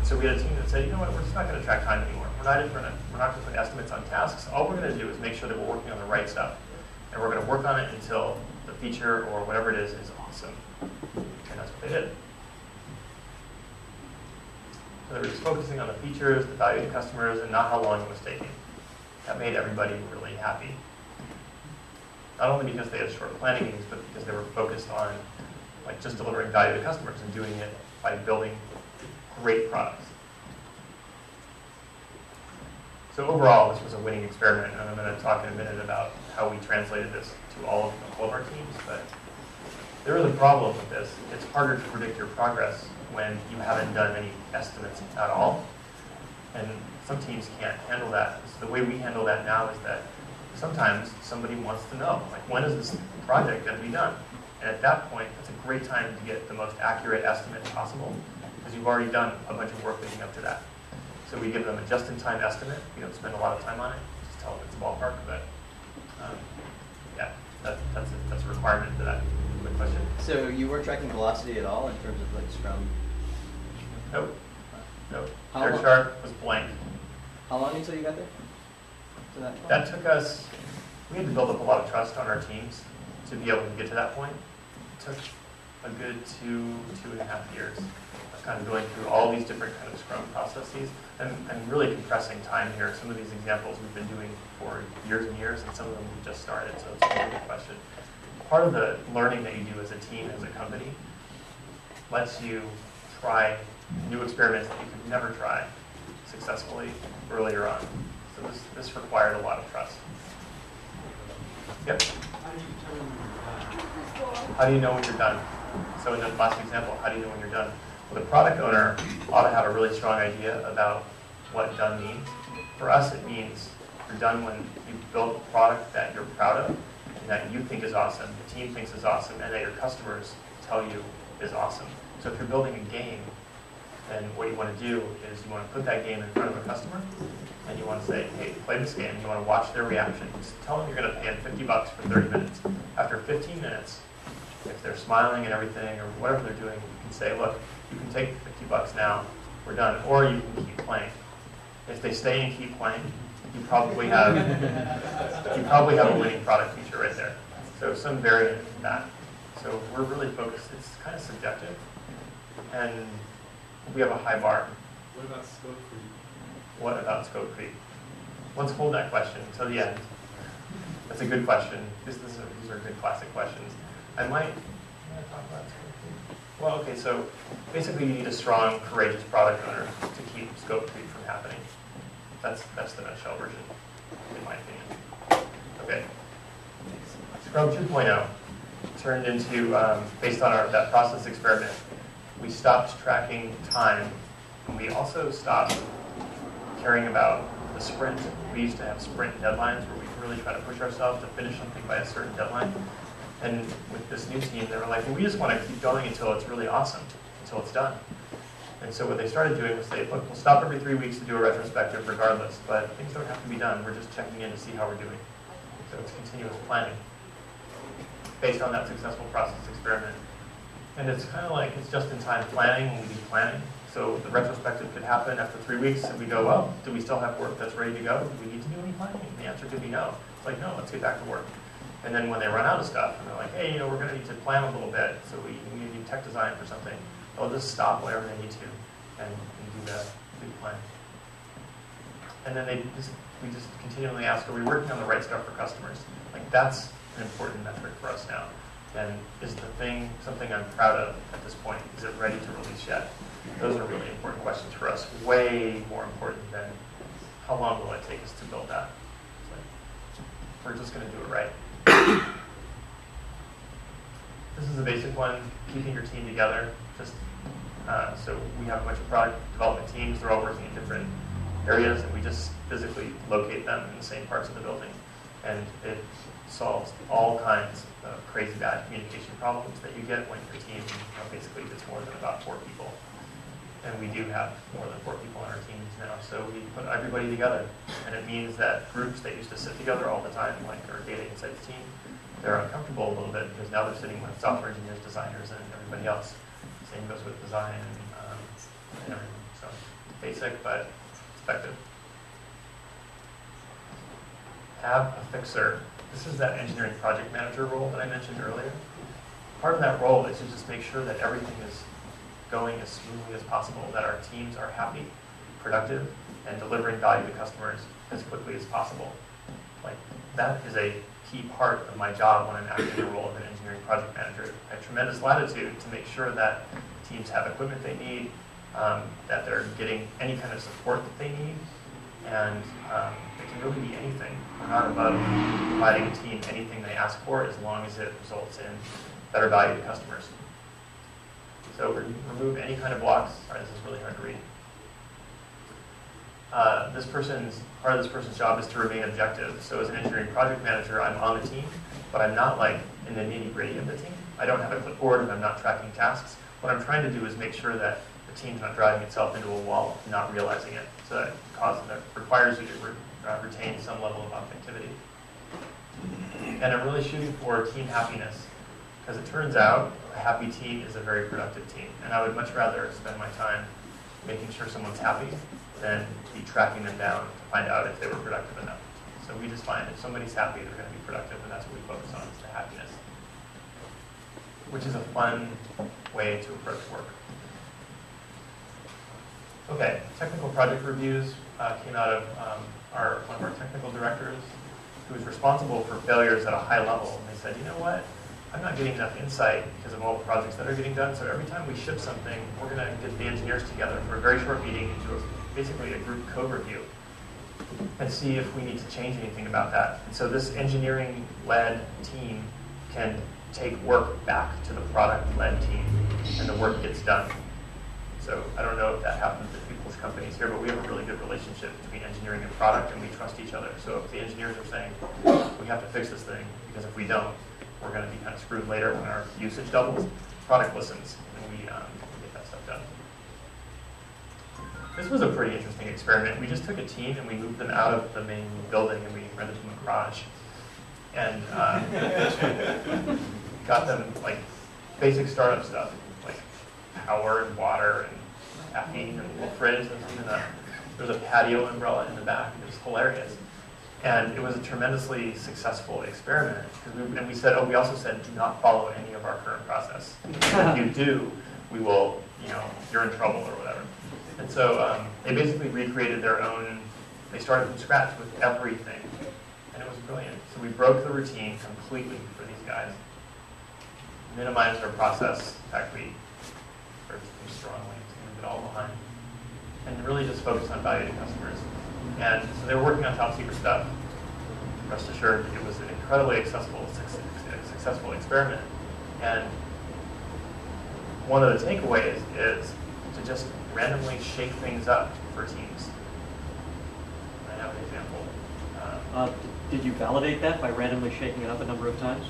So we had a team that said, you know what, we're just not going to track time anymore. We're not, we're not, going to put estimates on tasks. All we're going to do is make sure that we're working on the right stuff. And we're going to work on it until the feature or whatever it is is awesome. And that's what they did. So they were just focusing on the features, the value to customers, and not how long it was taking. That made everybody really happy. Not only because they had short planning meetings, but because they were focused on like just delivering value to customers and doing it by building great products. So overall, this was a winning experiment, and I'm going to talk in a minute about how we translated this to all of, all of our teams. But there is a problem with this. It's harder to predict your progress when you haven't done any estimates at all. And some teams can't handle that. So the way we handle that now is that sometimes somebody wants to know, like, when is this project going to be done? And at that point, it's a great time to get the most accurate estimate possible because you've already done a bunch of work leading up to that. So we give them a just-in-time estimate. We don't spend a lot of time on it. Just tell them it's a ballpark. But um, yeah, that, that's, a, that's a requirement for that quick question. So you weren't tracking velocity at all in terms of like Scrum? Nope. Nope. How Their long- chart was blank. How long until you got there? To that? That took us, we had to build up a lot of trust on our teams to be able to get to that point. It took a good two, two and a half years of kind of going through all these different kind of Scrum processes and, and really compressing time here. Some of these examples we've been doing for years and years, and some of them we've just started, so it's a good question. Part of the learning that you do as a team, as a company, lets you try new experiments that you could never try successfully earlier on. So this, this required a lot of trust. Yep. How do you know when you're done? So in the last example, how do you know when you're done? The product owner ought to have a really strong idea about what done means. For us, it means you're done when you've built a product that you're proud of and that you think is awesome, the team thinks is awesome, and that your customers tell you is awesome. So if you're building a game, then what you want to do is you want to put that game in front of a customer, and you want to say, hey, play this game. You want to watch their reaction. Just tell them you're going to pay them 50 bucks for 30 minutes. After 15 minutes, if they're smiling and everything, or whatever they're doing, you can say, look, you can take 50 bucks now. We're done. Or you can keep playing. If they stay and keep playing, you probably have you probably have a winning product feature right there. So some variant of that. So we're really focused. It's kind of subjective, and we have a high bar. What about scope creep? What about scope creep? Let's hold that question until the end. That's a good question. This, this are, these are good classic questions. I might, talk about. Well, okay, so basically you need a strong, courageous product owner to keep scope creep from happening. That's, that's the nutshell version, in my opinion. Okay. Scrum 2.0 turned into, um, based on our, that process experiment, we stopped tracking time, and we also stopped caring about the sprint. We used to have sprint deadlines where we really try to push ourselves to finish something by a certain deadline. And with this new team, they were like, well, we just want to keep going until it's really awesome, until it's done. And so what they started doing was they, look, we'll stop every three weeks to do a retrospective regardless, but things don't have to be done. We're just checking in to see how we're doing. So it's continuous planning based on that successful process experiment. And it's kind of like it's just in time planning when we do planning. So the retrospective could happen after three weeks and we go, well, do we still have work that's ready to go? Do we need to do any planning? And the answer could be no. It's like, no, let's get back to work. And then when they run out of stuff and they're like, hey, you know, we're going to need to plan a little bit, so we need to do tech design for something, they'll just stop whatever they need to and, and do the, do the plan. And then they just, we just continually ask, are we working on the right stuff for customers? Like that's an important metric for us now. And is the thing something I'm proud of at this point? Is it ready to release yet? Those are really important questions for us, way more important than how long will it take us to build that? Like, We're just going to do it right. This is a basic one, keeping your team together. Just uh, so we have a bunch of product development teams. They're all working in different areas, and we just physically locate them in the same parts of the building. And it solves all kinds of crazy bad communication problems that you get when your team basically gets more than about four people. And we do have more than four people on our teams now, so we put everybody together. And it means that groups that used to sit together all the time, like our data insights team, they're uncomfortable a little bit because now they're sitting with software engineers, designers, and everybody else. Same goes with design um, and everything. So basic, but effective. Have a fixer. This is that engineering project manager role that I mentioned earlier. Part of that role is to just make sure that everything is going as smoothly as possible, that our teams are happy, productive, and delivering value to customers as quickly as possible. Like that is a key part of my job when I'm acting in the role of an engineering project manager. I have tremendous latitude to make sure that teams have equipment they need, um, that they're getting any kind of support that they need, and um, it can really be anything. We're not above providing a team anything they ask for as long as it results in better value to customers. So re- remove any kind of blocks. Sorry, this is really hard to read. Uh, this person's part of this person's job is to remain objective. So as an engineering project manager, I'm on the team, but I'm not like in the nitty gritty of the team. I don't have a clipboard and I'm not tracking tasks. What I'm trying to do is make sure that the team's not driving itself into a wall and not realizing it. So that causes that requires you to re- uh, retain some level of objectivity. And I'm really shooting for team happiness because it turns out a happy team is a very productive team. And I would much rather spend my time making sure someone's happy than be tracking them down to find out if they were productive enough. So we just find if somebody's happy, they're going to be productive, and that's what we focus on is the happiness, which is a fun way to approach work. Okay, technical project reviews uh, came out of um, our one of our technical directors, who was responsible for failures at a high level. And they said, you know what? I'm not getting enough insight because of all the projects that are getting done. So every time we ship something, we're going to get the engineers together for a very short meeting and do a, basically a group code review and see if we need to change anything about that. And so this engineering-led team can take work back to the product-led team, and the work gets done. So I don't know if that happens at people's companies here, but we have a really good relationship between engineering and product, and we trust each other. So if the engineers are saying, we have to fix this thing, because if we don't, we're going to be kind of screwed later when our usage doubles, product listens, and we, um, get that stuff done. This was a pretty interesting experiment. We just took a team and we moved them out of the main building and we rented them a garage. And uh, [laughs] got them like basic startup stuff, like power and water and caffeine and a little fridge. And then a, there was a patio umbrella in the back. It was hilarious. And it was a tremendously successful experiment. We, and we said, oh, we also said, do not follow any of our current process. if you do, we will, you know, you're in trouble or whatever. And so um, they basically recreated their own, they started from scratch with everything. And it was brilliant. So we broke the routine completely for these guys, minimized our process. In fact, we strongly to it all behind. And really just focus on value to customers. And so they were working on top secret stuff. Rest assured, it was an incredibly successful, successful experiment. And one of the takeaways is to just randomly shake things up for teams. I have an example. Uh, Uh, Did you validate that by randomly shaking it up a number of times?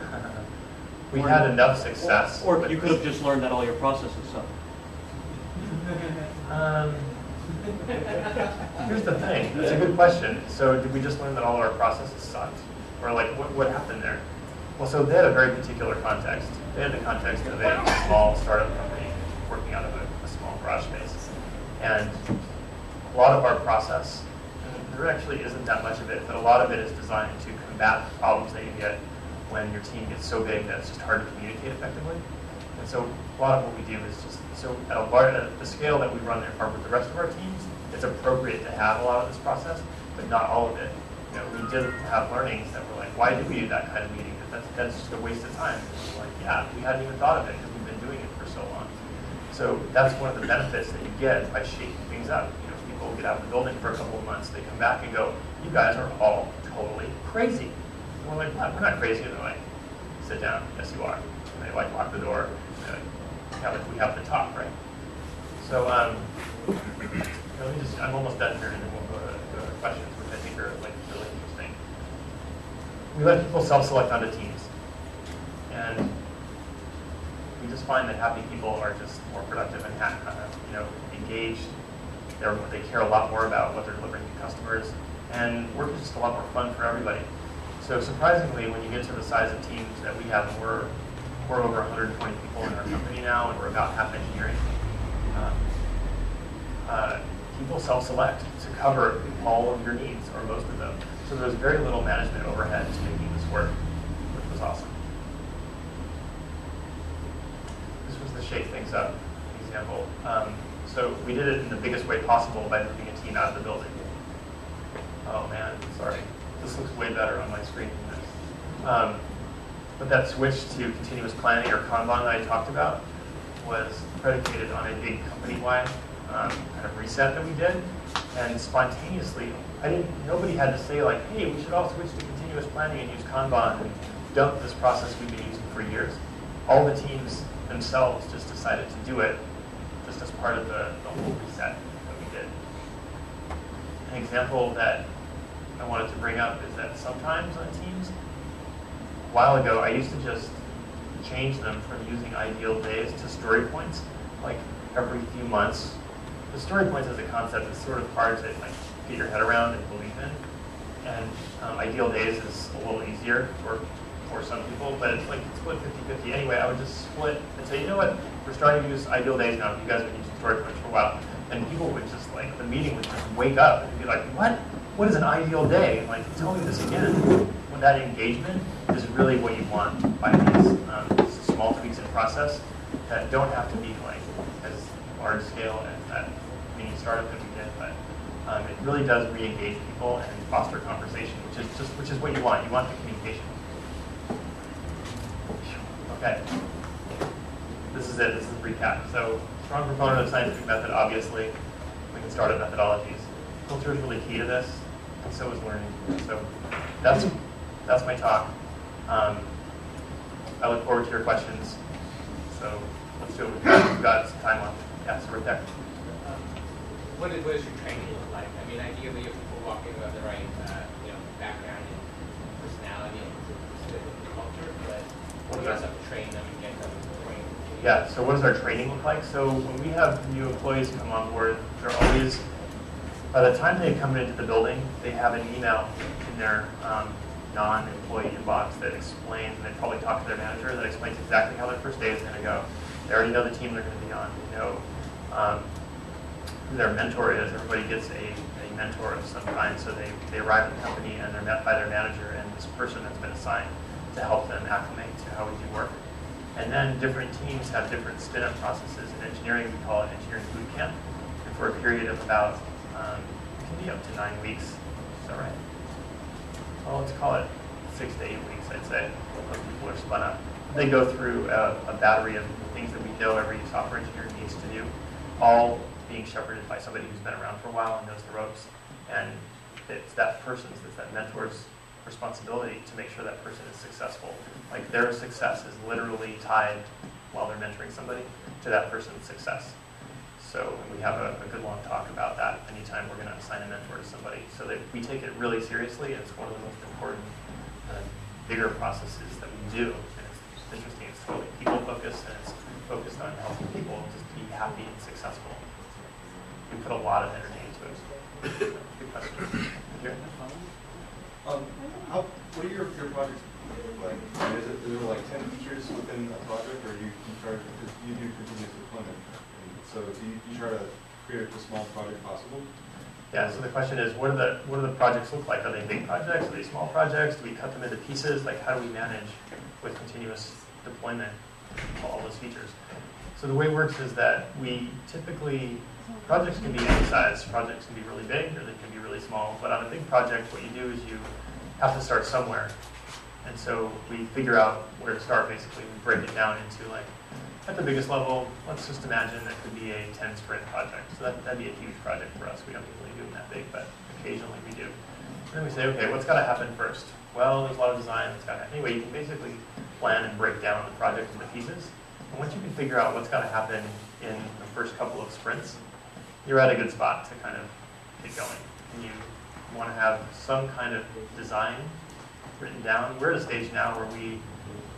[laughs] we had enough success. Or with you could have just learned that all your processes suck. [laughs] Um, here's the thing. That's a good question. So did we just learn that all our processes sucked, or like what what happened there? Well, so they had a very particular context. They had the context of a small startup company working out of a, a small garage space, and a lot of our process, there actually isn't that much of it, but a lot of it is designed to combat the problems that you get when your team gets so big that it's just hard to communicate effectively. And so a lot of what we do is just, so at a large, at the scale that we run our, with the rest of our teams, it's appropriate to have a lot of this process, but not all of it. You know, we did have learnings that were like, why did we do that kind of meeting? That's, that's just a waste of time. Like, yeah, we hadn't even thought of it because we've been doing it for so long. So that's one of the benefits that you get by shaking things up. You know, people get out of the building for a couple of months, they come back and go, you guys are all totally crazy. And we're like, what? We're not crazy. And they're like, sit down. Yes, you are. And they like lock the door. Like, we have to talk, right? So, um, just, I'm almost done here and then we'll go to, go to questions, which I think are like really interesting. We let people self-select onto teams. And we just find that happy people are just more productive and uh, you know engaged. They're, they care a lot more about what they're delivering to customers, and work is just a lot more fun for everybody. So surprisingly, when you get to the size of teams that we have, we're we're over 120 people in our company now, and we're about half engineering. Um, uh, people self-select to cover all of your needs or most of them. So there's very little management overhead to making this work, which was awesome. This was the shake things up example. Um, so we did it in the biggest way possible by moving a team out of the building. Oh man, sorry. This looks way better on my screen than this. Um, but that switch to continuous planning or Kanban that I talked about was predicated on a big company-wide um, kind of reset that we did. And spontaneously, I didn't. Nobody had to say like, "Hey, we should all switch to continuous planning and use Kanban and dump this process we've been using for years." All the teams themselves just decided to do it, just as part of the, the whole reset that we did. An example that I wanted to bring up is that sometimes on teams, a while ago, I used to just change them from using ideal days to story points, like every few months. The story points as a concept is sort of hard to like get your head around and believe in. And um, ideal days is a little easier for for some people, but it's like it's split 50-50 anyway. I would just split and say, you know what, we're starting to use ideal days now. You guys have been using story points for a while. And people would just like, the meeting would just wake up and be like, what? What is an ideal day? And, Like, tell me this again. When that engagement is really what you want by these um, small tweaks in process that don't have to be like large scale as that mini startup that we did, but um, it really does re-engage people and foster conversation, which is just which is what you want. You want the communication. Okay. This is it. This is the recap. So, strong proponent of scientific method, obviously. We can start at methodologies. Culture is really key to this, and so is learning. So, that's that's my talk. Um, I look forward to your questions. So, let's do it. We've got some time left. Yeah, so right there. Um, What is, what does your training look like? I mean, ideally, if people walk in have the right, uh, you know, background and personality and with culture, but What you is also that? have to train them and get them trained. Yeah, so what does our training look like? So when we have new employees come on board, they're always, by the time they come into the building, they have an email in their um, non-employee inbox that explains, and they probably talk to their manager, that explains exactly how their first day is going to go. They already know the team they're going to be on. They know um, their mentor is. Everybody gets a, a mentor of some kind, so they, they arrive at the company and they're met by their manager and this person that's been assigned to help them acclimate to how we do work. And then different teams have different spin-up processes. In engineering, we call it engineering boot camp. And for a period of about, um, it can be up to nine weeks. Is that right? Well, let's call it six to eight weeks, I'd say, when people are spun up. They go through a, a battery of things that we know every software engineer needs to do, all being shepherded by somebody who's been around for a while and knows the ropes. And it's that person's, it's that mentor's responsibility to make sure that person is successful. Like their success is literally tied while they're mentoring somebody to that person's success. So we have a, a good long talk about that anytime we're going to assign a mentor to somebody. So that we take it really seriously. It's one of the most important, uh, bigger processes that we do. And it's, interesting. It's totally people focused and it's focused on helping people happy and successful. We put a lot of energy into it. Good question. Um, how, what are your, your projects like? Is it, is there like ten features within a project, or you, you try, you do continuous deployment? So do you, you try to create the smallest project possible? Yeah, so the question is, what are the, what do the projects look like? Are they big projects? Are they small projects? Do we cut them into pieces? Like, how do we manage with continuous deployment all those features? So the way it works is that we typically, projects can be any size. Projects can be really big, or they can be really small. But on a big project, what you do is you have to start somewhere. And so we figure out where to start, basically. We break it down into like, at the biggest level, let's just imagine that could be a 10 sprint project. So that, that'd be a huge project for us. We don't usually do them that big, but occasionally we do. And then we say, okay, what's got to happen first? Well, there's a lot of design that's got to Anyway, you can basically plan and break down the project into pieces. And once you can figure out what's got to happen in the first couple of sprints, you're at a good spot to kind of get going. And you want to have some kind of design written down. We're at a stage now where we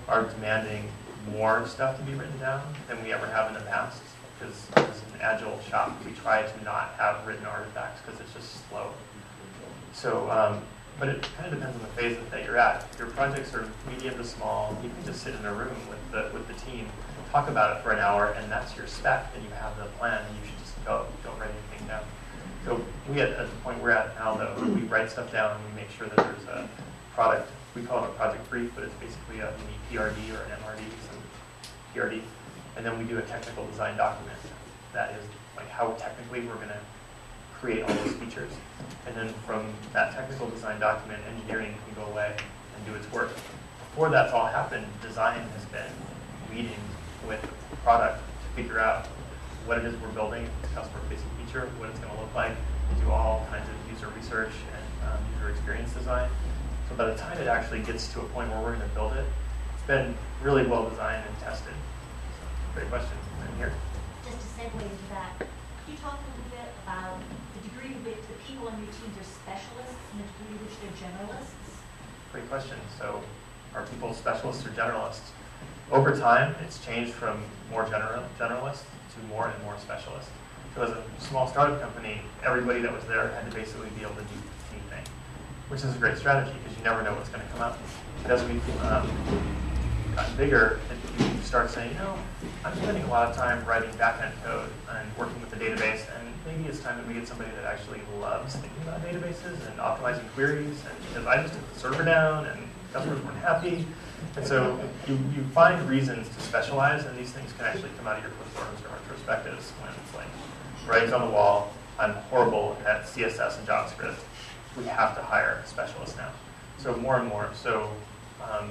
are demanding more stuff to be written down than we ever have in the past. Because as an agile shop, we try to not have written artifacts because it's just slow. So, um, but it kind of depends on the phase that you're at. If your projects are medium to small, you can just sit in a room with the with the team, talk about it for an hour, and that's your spec, and you have the plan, and you should just go. Don't write anything down. So we at, at the point we're at now, though, we write stuff down and we make sure that there's a product. We call it a project brief, but it's basically a mini PRD or an MRD, some PRD, and then we do a technical design document. That is like how technically we're going to create all those features. And then from that technical design document, engineering can go away and do its work. Before that's all happened, design has been meeting with the product to figure out what it is we're building, the customer-facing feature, what it's going to look like. We do all kinds of user research and um, user experience design. So by the time it actually gets to a point where we're going to build it, it's been really well designed and tested. So, great question. And here. Just to segue into that, could you talk a little bit about the degree to which the people on your teams are specialists and the degree to which they're generalists? Great question. So, are people specialists or generalists? Over time, it's changed from more general generalist to more and more specialist. So, as a small startup company, everybody that was there had to basically be able to do anything, which is a great strategy because you never know what's going to come out. But as we've um, gotten bigger, you start saying, you know, I'm spending a lot of time writing back-end code and working with the database, and maybe it's time that we get somebody that actually loves thinking about databases and optimizing queries, and because I just took the server down and customers weren't happy. And so you, you find reasons to specialize, and these things can actually come out of your postmortems or retrospectives when it's like, writing's on the wall, I'm horrible at CSS and JavaScript. We have to hire specialists now. So more and more. So um,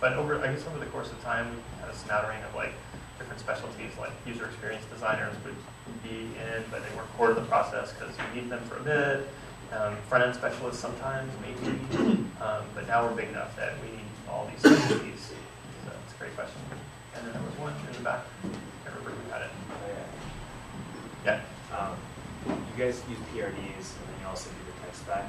but over, I guess over the course of time, we had a smattering of like different specialties, like user experience designers would be in, but they weren't core to the process because you need them for a bit. Um, front-end specialists sometimes, maybe, um, but now we're big enough that we need all these specialties. So it's a great question. And then there was one in the back. I remember who had it. Yeah. Um, you guys use PRDs and then you also do the tech spec.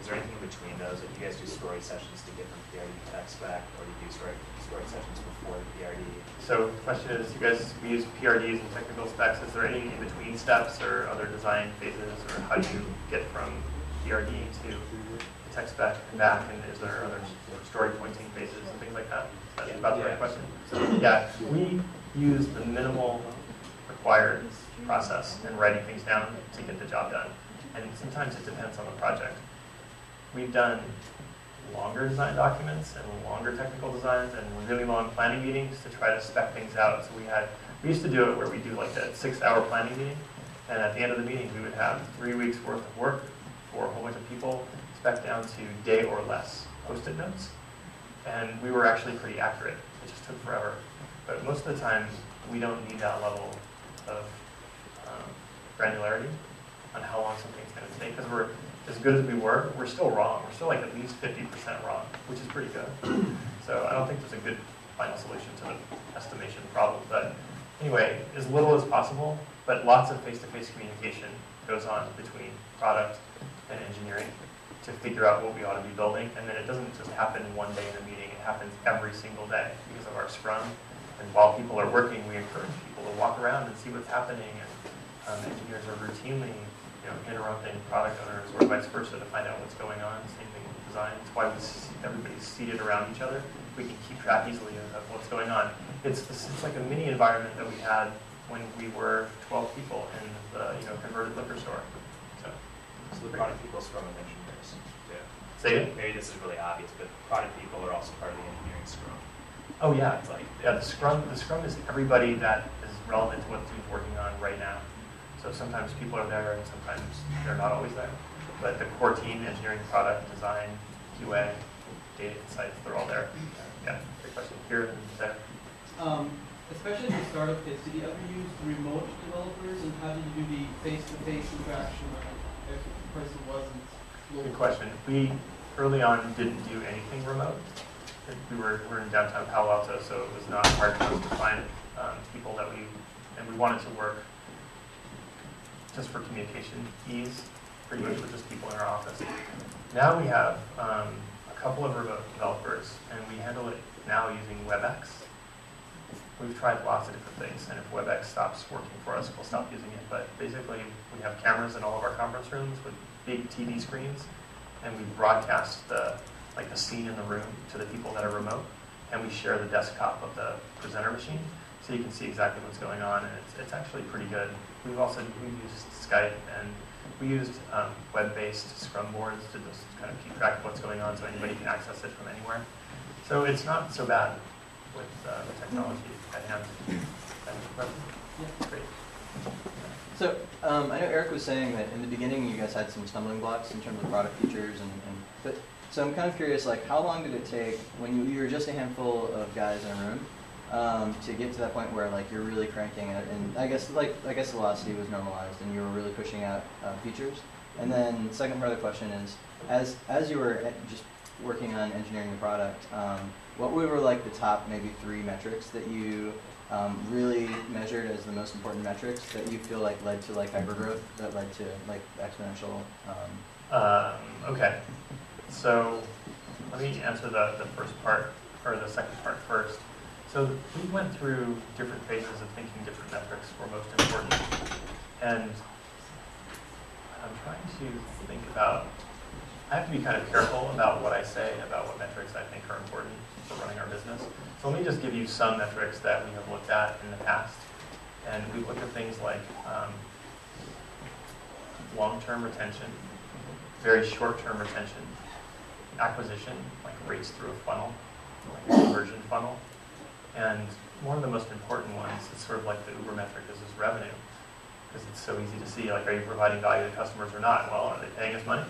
Is there anything in between those? Like, do you guys do story sessions to get from PRD to tech spec, or do you do story, story sessions before the PRD? So the question is, you guys, we use PRDs and technical specs. Is there any in-between steps or other design phases, or how do you get from PRD to spec and back? And is there other story pointing phases and things like that? That's about the right question. So yeah, we use the minimal required process in writing things down to get the job done. And sometimes it depends on the project. We've done longer design documents and longer technical designs and really long planning meetings to try to spec things out. So we had, we used to do it where we do like a six-hour planning meeting, and at the end of the meeting, we would have three weeks worth of work for a whole bunch of people, spec down to day or less post-it notes, and we were actually pretty accurate. It just took forever, but most of the time, we don't need that level of um, granularity on how long something's going to take because we're as good as we were, we're still wrong. We're still like at least 50% wrong, which is pretty good. So I don't think there's a good final solution to the estimation problem. But anyway, as little as possible, but lots of face-to-face communication goes on between product and engineering to figure out what we ought to be building. And then it doesn't just happen one day in a meeting. It happens every single day because of our Scrum And while people are working, we encourage people to walk around and see what's happening. And um, engineers are routinely, you know, interrupting product owners or vice versa to find out what's going on. Same thing with design. It's why everybody's seated around each other. We can keep track easily of, what's going on. It's, it's like a mini environment that we had when we were 12 people in the, you know, converted liquor store. So, So the product people scrum engineers. Yeah. say. Maybe this is really obvious, but product people are also part of the engineering scrum. Oh yeah, it's like yeah. The Scrum, the Scrum is everybody that is relevant to what the team's working on right now. So sometimes people are there, and sometimes they're not always there. But the core team, engineering, product, design, QA, data insights, they're all there. Yeah, great question. Here and there. Um, especially in the startup phase, did you ever use remote developers and how did you do the face-to-face interaction when if the person wasn't local? Good question. We early on didn't do anything remote. We were, we were in downtown Palo Alto, so it was not hard for us to find um, people that we, and we wanted to work just for communication ease, pretty much with just people in our office. Now we have um, a couple of remote developers, and we handle it now using WebEx. We've tried lots of different things, and if WebEx stops working for us, we'll stop using it. But basically, we have cameras in all of our conference rooms with big TV screens, and we broadcast the like the scene in the room to the people that are remote, and we share the desktop of the presenter machine, so you can see exactly what's going on, and it's, it's actually pretty good. We've also we used Skype and we used um, web-based Scrum boards to just kind of keep track of what's going on, so anybody can access it from anywhere. So it's not so bad with uh, the technology at hand. Yeah. Great. So, um, I know Eric was saying that in the beginning you guys had some stumbling blocks in terms of product features and, and but so I'm kind of curious, like how long did it take when you, you were just a handful of guys in a room um, to get to that point where like you're really cranking it and I guess like I guess velocity was normalized and you were really pushing out uh, features. And then second part of the question is, as as you were just working on engineering the product, um, what were like the top maybe three metrics that you um, really measured as the most important metrics that you feel like led to like hypergrowth, that led to like exponential? Um, Um, okay, so let me answer the, the first part, or the second part first. So we went through different phases of thinking different metrics were most important. And I'm trying to think about, I have to be kind of careful about what I say about what metrics I think are important for running our business. So let me just give you some metrics that we have looked at in the past. And we looked at things like um, long-term retention, very short-term retention, acquisition, like rates through a funnel, like a conversion funnel. And one of the most important ones is sort of like the Uber metric is this revenue, because it's so easy to see, like, are you providing value to customers or not? Well, are they paying us money?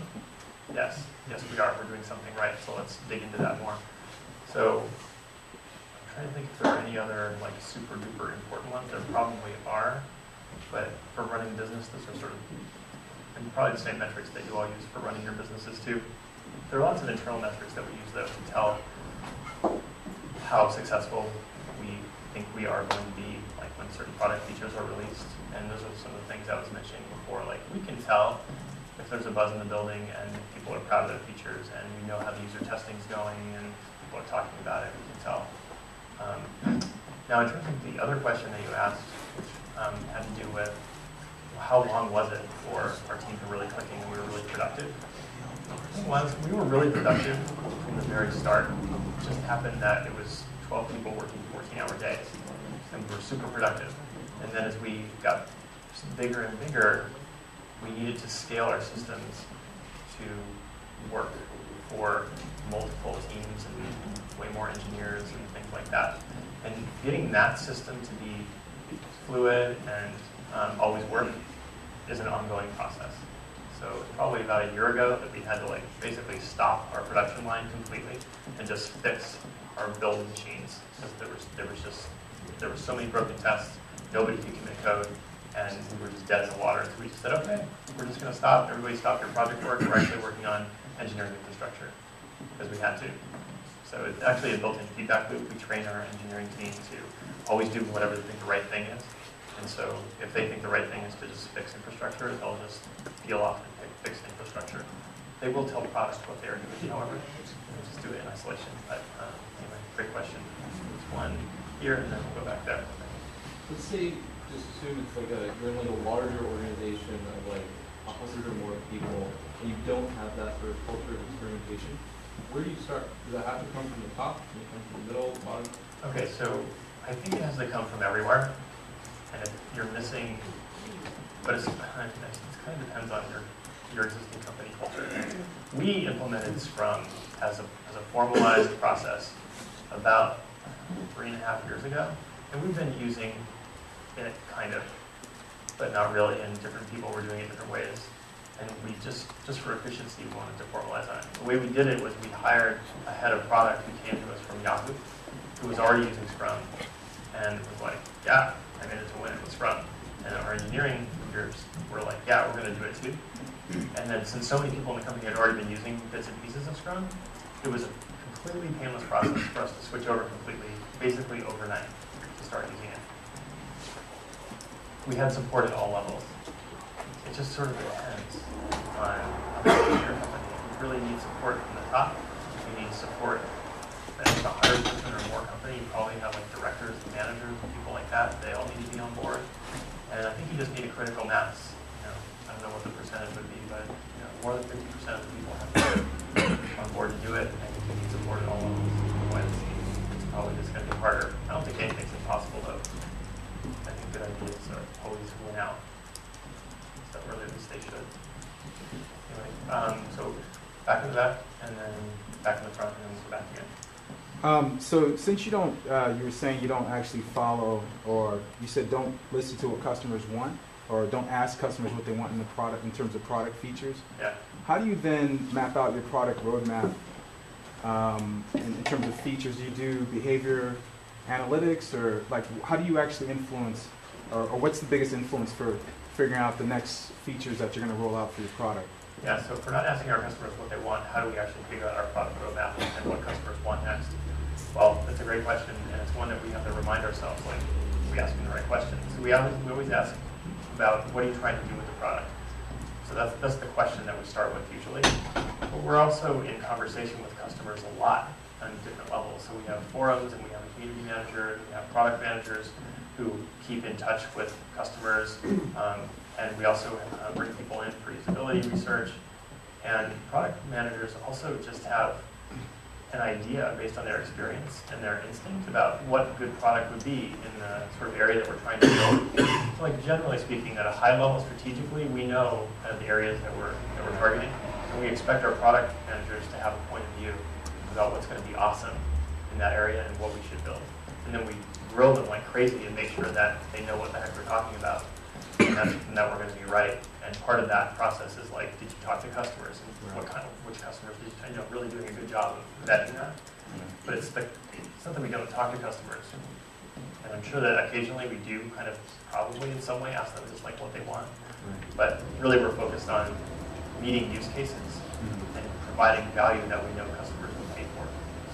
Yes, yes, we are. We're doing something right, so let's dig into that more. So I'm trying to think if there are any other, like, super duper important ones. There probably are, but for running business, those are sort of and probably the same metrics that you all use for running your businesses too. There are lots of internal metrics that we use though to tell how successful we think we are going to be, like when certain product features are released. And those are some of the things I was mentioning before. Like we can tell if there's a buzz in the building and people are proud of their features and we know how the user testing is going and people are talking about it, we can tell. Um, now in terms of the other question that you asked, which um, had to do with how long was it for our team to really clicking and we were really productive? Was, we were really productive from the very start. It just happened that it was 12 people working 14-hour days, and we were super productive. And then as we got bigger and bigger, we needed to scale our systems to work for multiple teams and way more engineers and things like that. And getting that system to be fluid and um, always work is an ongoing process. So probably about a year ago that we had to like basically stop our production line completely and just fix our build machines because there was there was just there were so many broken tests, nobody could commit code, and we were just dead in the water. So we just said, okay, we're just going to stop. Everybody stop your project work. We're actually working on engineering infrastructure because we had to. So it's actually a built-in feedback loop. We train our engineering team to always do whatever they think the right thing is. And so if they think the right thing is to just fix infrastructure, they'll just peel off and fi- fix infrastructure. They will tell product what they are doing, however, they'll just do it in isolation. But uh, anyway, great question. It's one. here, and then we'll go back there. Let's say, just assume it's like a, you're in like a larger organization of like a hundred or more people, and you don't have that sort of culture of experimentation. Where do you start? Does that have to come from the top? Does it come from the middle, bottom? Okay, so I think it has to come from everywhere, and if you're missing, but it's, [laughs] it kind of depends on your, your existing company culture. We implemented Scrum as a, as a formalized process about three and a half years ago, and we've been using it kind of, but not really, and different people were doing it different ways. And we just, just for efficiency, wanted to formalize it. The way we did it was we hired a head of product who came to us from Yahoo, who was already using Scrum, and was like, yeah, I'm in it to win it with Scrum. And our engineering leaders were like, yeah, we're going to do it too. And then since so many people in the company had already been using bits and pieces of Scrum, it was a completely painless process for us to switch over completely, basically overnight, to start using it. We had support at all levels. It just sort of depends on big your company. You really need support from the top. You need support at the hundred person or more company. You probably have like directors, managers, and people like that. They all need to be on board. And I think you just need a critical mass. You know, I don't know what the percentage would be, but you know, more than fifty percent of the people have to be on board to do it. I think you need support at all levels. Otherwise, it's probably just going to be harder. I don't think anything's impossible though. I think good ideas are always win out. So, or at least they should. Anyway, um, so back in the back, and then back in the front, and then back again. Um, so since you don't, uh, you were saying you don't actually follow, or you said don't listen to what customers want, or don't ask customers what they want in the product in terms of product features. Yeah. How do you then map out your product roadmap um, in, in terms of features? Do you do behavior analytics, or like how do you actually influence, or, or what's the biggest influence for figuring out the next features that you're going to roll out for your product? Yeah, so if we're not asking our customers what they want, how do we actually figure out our product roadmap and what customers want next? Well, that's a great question, and it's one that we have to remind ourselves, like, we asking the right questions. So we always, we always ask about what are you trying to do with the product? So that's, that's the question that we start with usually. But we're also in conversation with customers a lot on different levels. So we have forums, and we have a community manager, and we have product managers who keep in touch with customers. Um, and we also uh, bring people in for usability research. And product managers also just have an idea based on their experience and their instinct about what a good product would be in the sort of area that we're trying to build. So like generally speaking, at a high level strategically, we know kind of the areas that we're, that we're targeting. And we expect our product managers to have a point of view about what's going to be awesome in that area and what we should build. And then we grill them like crazy and make sure that they know what the heck we're talking about and that, and that we're going to be right. And part of that process is like, did you talk to customers? And what kind of, which customers did you, you know, really doing a good job of vetting that? But it's the, it's that we don't talk to customers. And I'm sure that occasionally we do kind of probably in some way ask them just like what they want. But really we're focused on meeting use cases mm-hmm. and providing value that we know customers will pay for.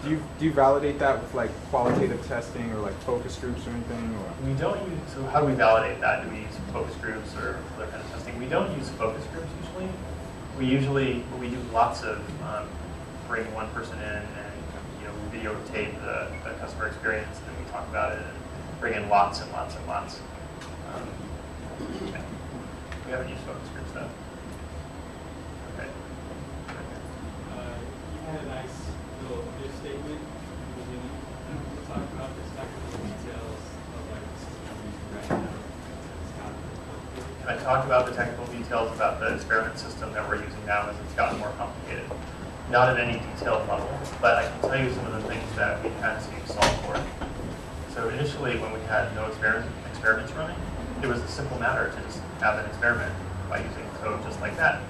Do you do you validate that with like qualitative testing or like focus groups or anything? Or? We don't use, so how do we validate that? Do we use focus groups or other kind of testing? We don't use focus groups usually. We usually, we do lots of, um, bring one person in and, you know, videotape the, the customer experience and then we talk about it and bring in lots and lots and lots. Um, yeah. We haven't used focus groups though. Okay. Uh, you had a nice little if statement in the beginning. You talked about the technical details of like the system we're using right now. It's gotten complicated. I talked about the technical details about the experiment system that we're using now as it's gotten more complicated. Not at any detailed level, but I can tell you some of the things that we had to solve for. So initially, when we had no experiment, experiments running, it was a simple matter to just have an experiment by using code just like that.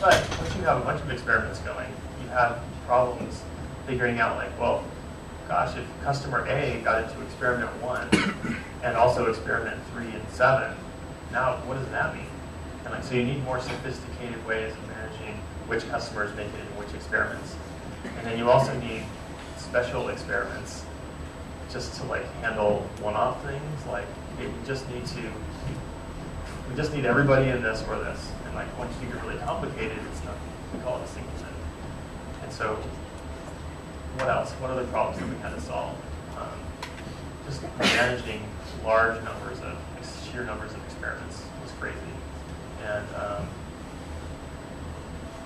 But once you have a bunch of experiments going, you have problems figuring out like, well, gosh, if customer A got into experiment one and also experiment three and seven, now what does that mean? And like, so you need more sophisticated ways of managing which customers make it in which experiments. And then you also need special experiments just to like handle one-off things. Like, we just need to, we just need everybody in this or this. And like, once you get really complicated, it's not, we call it a singleton. And so, what else? What other problems that we had to solve? Um, just managing large numbers of, sheer numbers of experiments was crazy. And um,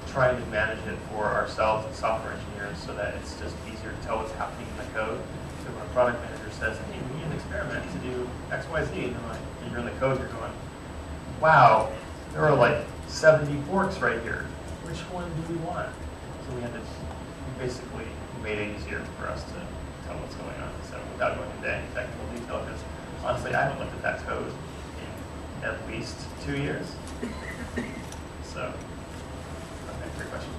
trying to manage it for ourselves as software engineers so that it's just easier to tell what's happening in the code. So when a product manager says, hey, we need an experiment to do X, Y, Z, and like, you're in the code, you're going, wow, there are like 70 forks right here. Which one do we want? So we had to basically made it easier for us to tell what's going on. So without going into any technical detail, because honestly, I haven't looked at that code at least two years. [laughs] So, okay, question.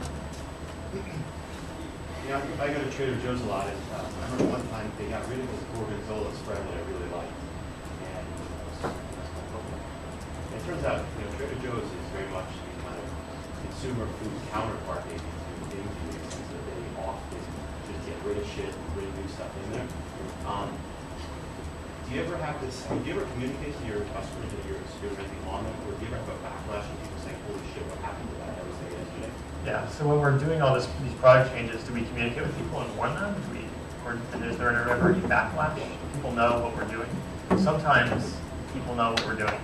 Yeah, I go to Trader Joe's a lot, uh, I remember one time they got rid of this gorgonzola spread that I really liked, and uh. It turns out, you know, Trader Joe's is very much the kind of consumer food counterpart maybe to the sense they often just get rid of shit and bring new stuff in there. Um, do you ever have this, do you ever communicate to your customers that you're experimenting on them, or do you ever have a backlash and people saying, holy shit, what happened to that was yesterday? Yeah, so when we're doing all this, these product changes, do we communicate with people and warn them? Do we, or is there ever any backlash? People know what we're doing? Sometimes people know what we're doing,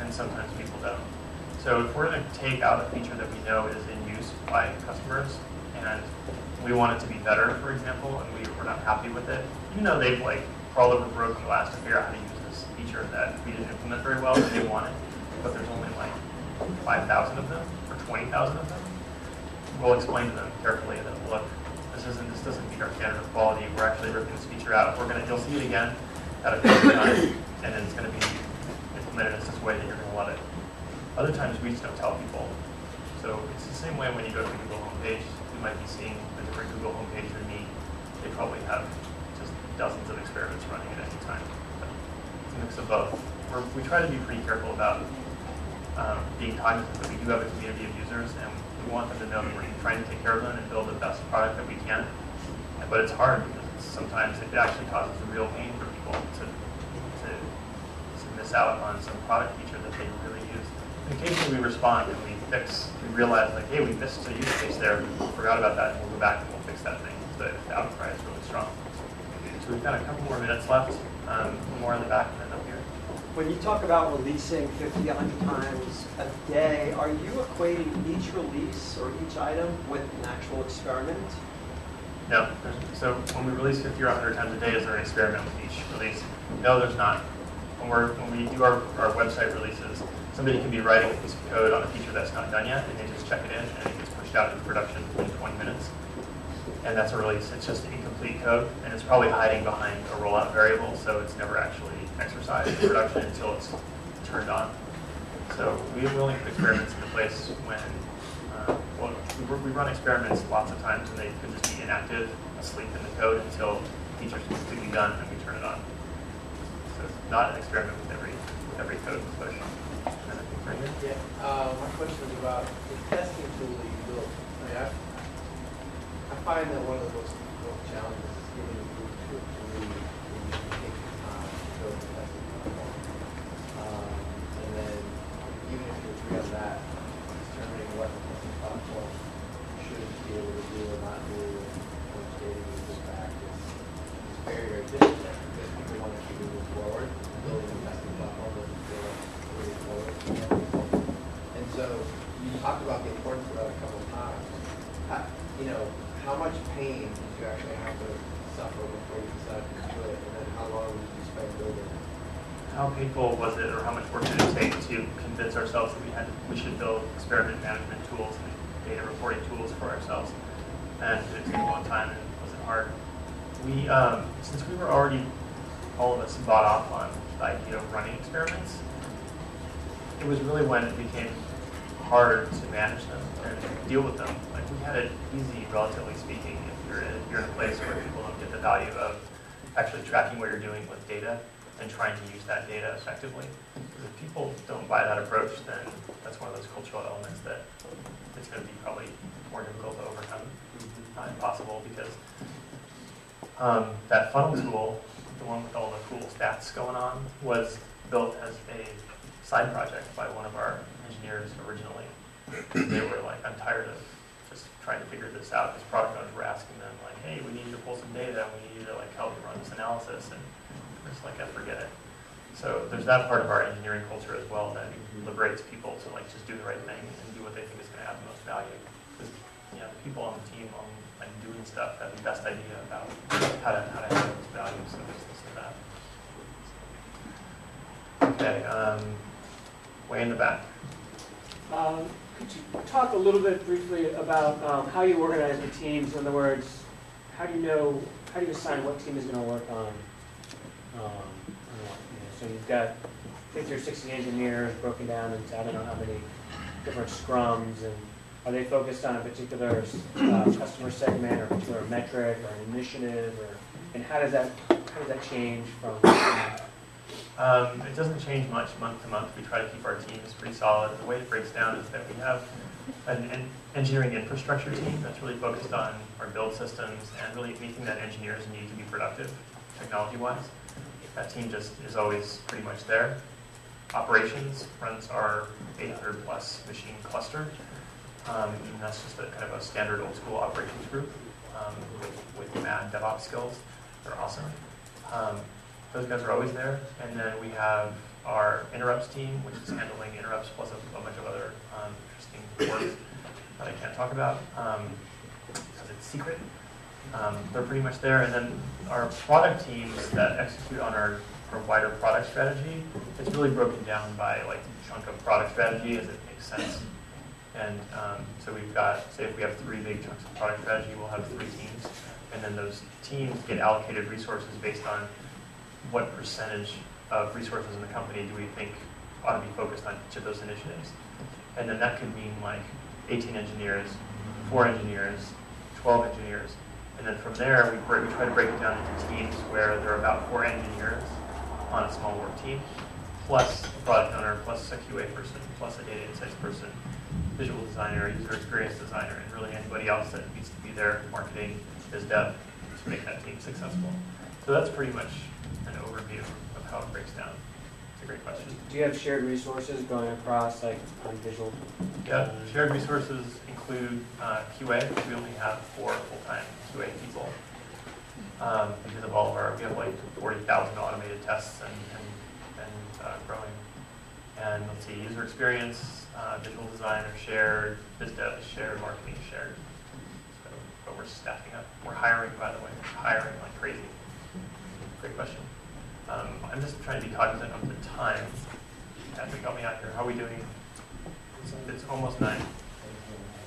and sometimes people don't. So if we're going to take out a feature that we know is in use by customers, and we want it to be better, for example, and we, we're not happy with it, even though they've like crawled over broken glass to figure out how to use this feature that we didn't implement very well, and they want it, but there's only like 5,000 of them, or 20,000 of them, we'll explain to them carefully that, look, this isn't, this doesn't meet our standard of quality, we're actually ripping this feature out, we're gonna, you'll see it again at a future time, and it's gonna be implemented in this way that you're gonna love it. Other times, we just don't tell people. So it's the same way when you go to the Google homepage, you might be seeing a different Google homepage than me. They probably have dozens of experiments running at any time. But it's a mix of both. We're, we try to be pretty careful about um, being cognizant that we do have a community of users, and we want them to know that we're trying to take care of them and build the best product that we can. But it's hard because it's, sometimes it actually causes real pain for people to, to, to miss out on some product feature that they really use. And occasionally we respond and we fix, we realize like, hey, we missed a use case there, we forgot about that, and we'll go back and we'll fix that thing. So the outcry is really strong. So we've got a couple more minutes left, um, more in the back and then up here. When you talk about releasing 50, 100 times a day, are you equating each release or each item with an actual experiment? No. So when we release 50 or 100 times a day, is there an experiment with each release? No, there's not. When, we're, when we do our, our website releases, somebody can be writing a piece of code on a feature that's not done yet, and they just check it in, and it gets pushed out into production in 20 minutes. And that's a release. It's just incomplete code, and it's probably hiding behind a rollout variable, so it's never actually exercised in production until it's turned on. So we only put experiments into place when, uh, well, we, run experiments lots of times and they could just be inactive, asleep in the code until feature's completely done and we turn it on. So it's not an experiment with every, with every code push. Right. Yeah, uh, my question is about the testing tool that you built. I mean, find that one of the difficult challenges is getting a group to agree when you can take the time to build the testing platform. Um, and then, even if you agree on that, determining what the testing platform should be able to do or not do, and which data you put back is, is very, very difficult because people want to keep moving forward, building a testing platform doesn't feel like moving forward. And so you talked about the importance of that a couple of times. How, you know, how much pain did you actually have to suffer before you decided to do it, and then how long did you spend building it? How painful was it, or how much work did it take to convince ourselves that we had, we should build experiment management tools and data reporting tools for ourselves? And it took a long time, and it wasn't hard? We, um, since we were already, all of us bought off on the idea of running experiments, it was really when it became hard to manage them and deal with them. Like we had it easy, relatively speaking, if you're in, if you're in a place where people don't get the value of actually tracking what you're doing with data and trying to use that data effectively. If people don't buy that approach, then that's one of those cultural elements that it's going to be probably more difficult to overcome. Not impossible because um, that funnel tool, the one with all the cool stats going on, was built as a side project by one of our engineers originally. They were like, I'm tired of just trying to figure this out. Because product owners were asking them like, hey, we need you to pull some data. We need you to like help run this analysis. And just like I forget it. So there's that part of our engineering culture as well that liberates people to like just do the right thing and do what they think is going to add the most value. Because you know, the people on the team on like doing stuff have the best idea about how to how to add those values. So just listen to that. Okay, um, way in the back. Um, Could you talk a little bit briefly about um, how you organize the teams? In other words, how do you know, how do you assign what team is going to work on? um, on what, you know, So you've got 50 or 60 engineers broken down into, I don't know how many different scrums, and are they focused on a particular uh, customer segment or particular metric or an initiative, or, and how does that, how does that change from? Um, it doesn't change much month to month. We try to keep our teams pretty solid. The way it breaks down is that we have an, an engineering infrastructure team that's really focused on our build systems and really anything that engineers need to be productive, technology-wise. That team just is always pretty much there. Operations runs our 800 plus machine cluster. Um, and that's just a kind of a standard old school operations group um, with, with mad DevOps skills. They're awesome. Um, those guys are always there. And then we have our interrupts team, which is handling interrupts plus a, a bunch of other um, interesting work that I can't talk about um, because it's secret. Um, they're pretty much there. And then our product teams that execute on our, our wider product strategy, it's really broken down by like chunk of product strategy as it makes sense. And um, so we've got, say if we have three big chunks of product strategy, we'll have three teams. And then those teams get allocated resources based on what percentage of resources in the company do we think ought to be focused on each of those initiatives. And then that could mean like 18 engineers, four engineers, 12 engineers. And then from there, we, break, we try to break it down into teams where there are about four engineers on a small work team, plus a product owner, plus a QA person, plus a data insights person, visual designer, user experience designer, and really anybody else that needs to be there, marketing, biz dev, to make that team successful. So that's pretty much an overview of how it breaks down. A great question. Do you have shared resources going across, like, on visual? Yeah, shared resources include uh, QA. We only have four full-time QA people um, because of all of our, we have like 40,000 automated tests and, and, and uh, growing. And let's see, user experience, uh, visual design are shared, biz dev is shared, marketing is shared. So, but we're staffing up. We're hiring, by the way, we're hiring like crazy. Great question. Um, I'm just trying to be cognizant of the time. Patrick, help me out here. How are we doing? It's almost nine.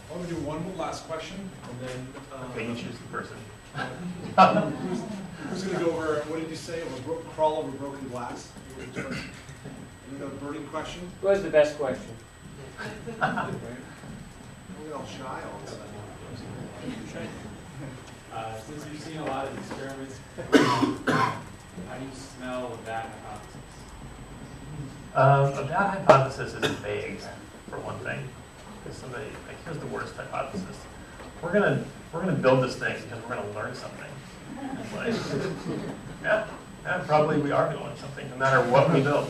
Why don't we do one last question, and then, um, Okay, you choose the person. who's, who's gonna go over, what did you say, over bro- crawl over broken glass? You got a burning question? What was the best question? Don't get all shy all of a sudden. Uh, since you've seen a lot of experiments, how do you smell a bad hypothesis? Um, a bad hypothesis is vague, for one thing. Because somebody, like, here's the worst hypothesis. We're gonna, we're gonna build this thing because we're gonna learn something. Like, yeah, yeah, probably we are gonna learn something, no matter what we build.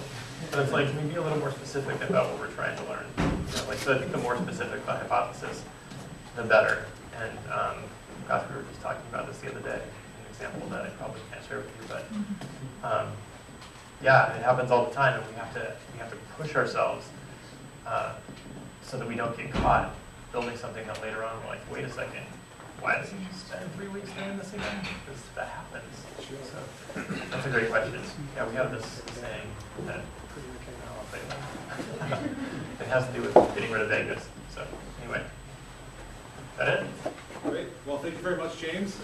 But it's like, can we be a little more specific about what we're trying to learn? You know, like, so I think the more specific the hypothesis, the better. And, um, gosh, we were just talking about this the other day, example that I probably can't share with you, but, um, yeah, it happens all the time, and we have to we have to push ourselves uh, so that we don't get caught building something that later on we're like, wait a second, why did you spend three weeks doing this again? Because that happens. So that's a great question. Yeah, we have this saying that I'll say that. it has to do with getting rid of vagueness. So anyway, is that it? Great. Well, thank you very much, James.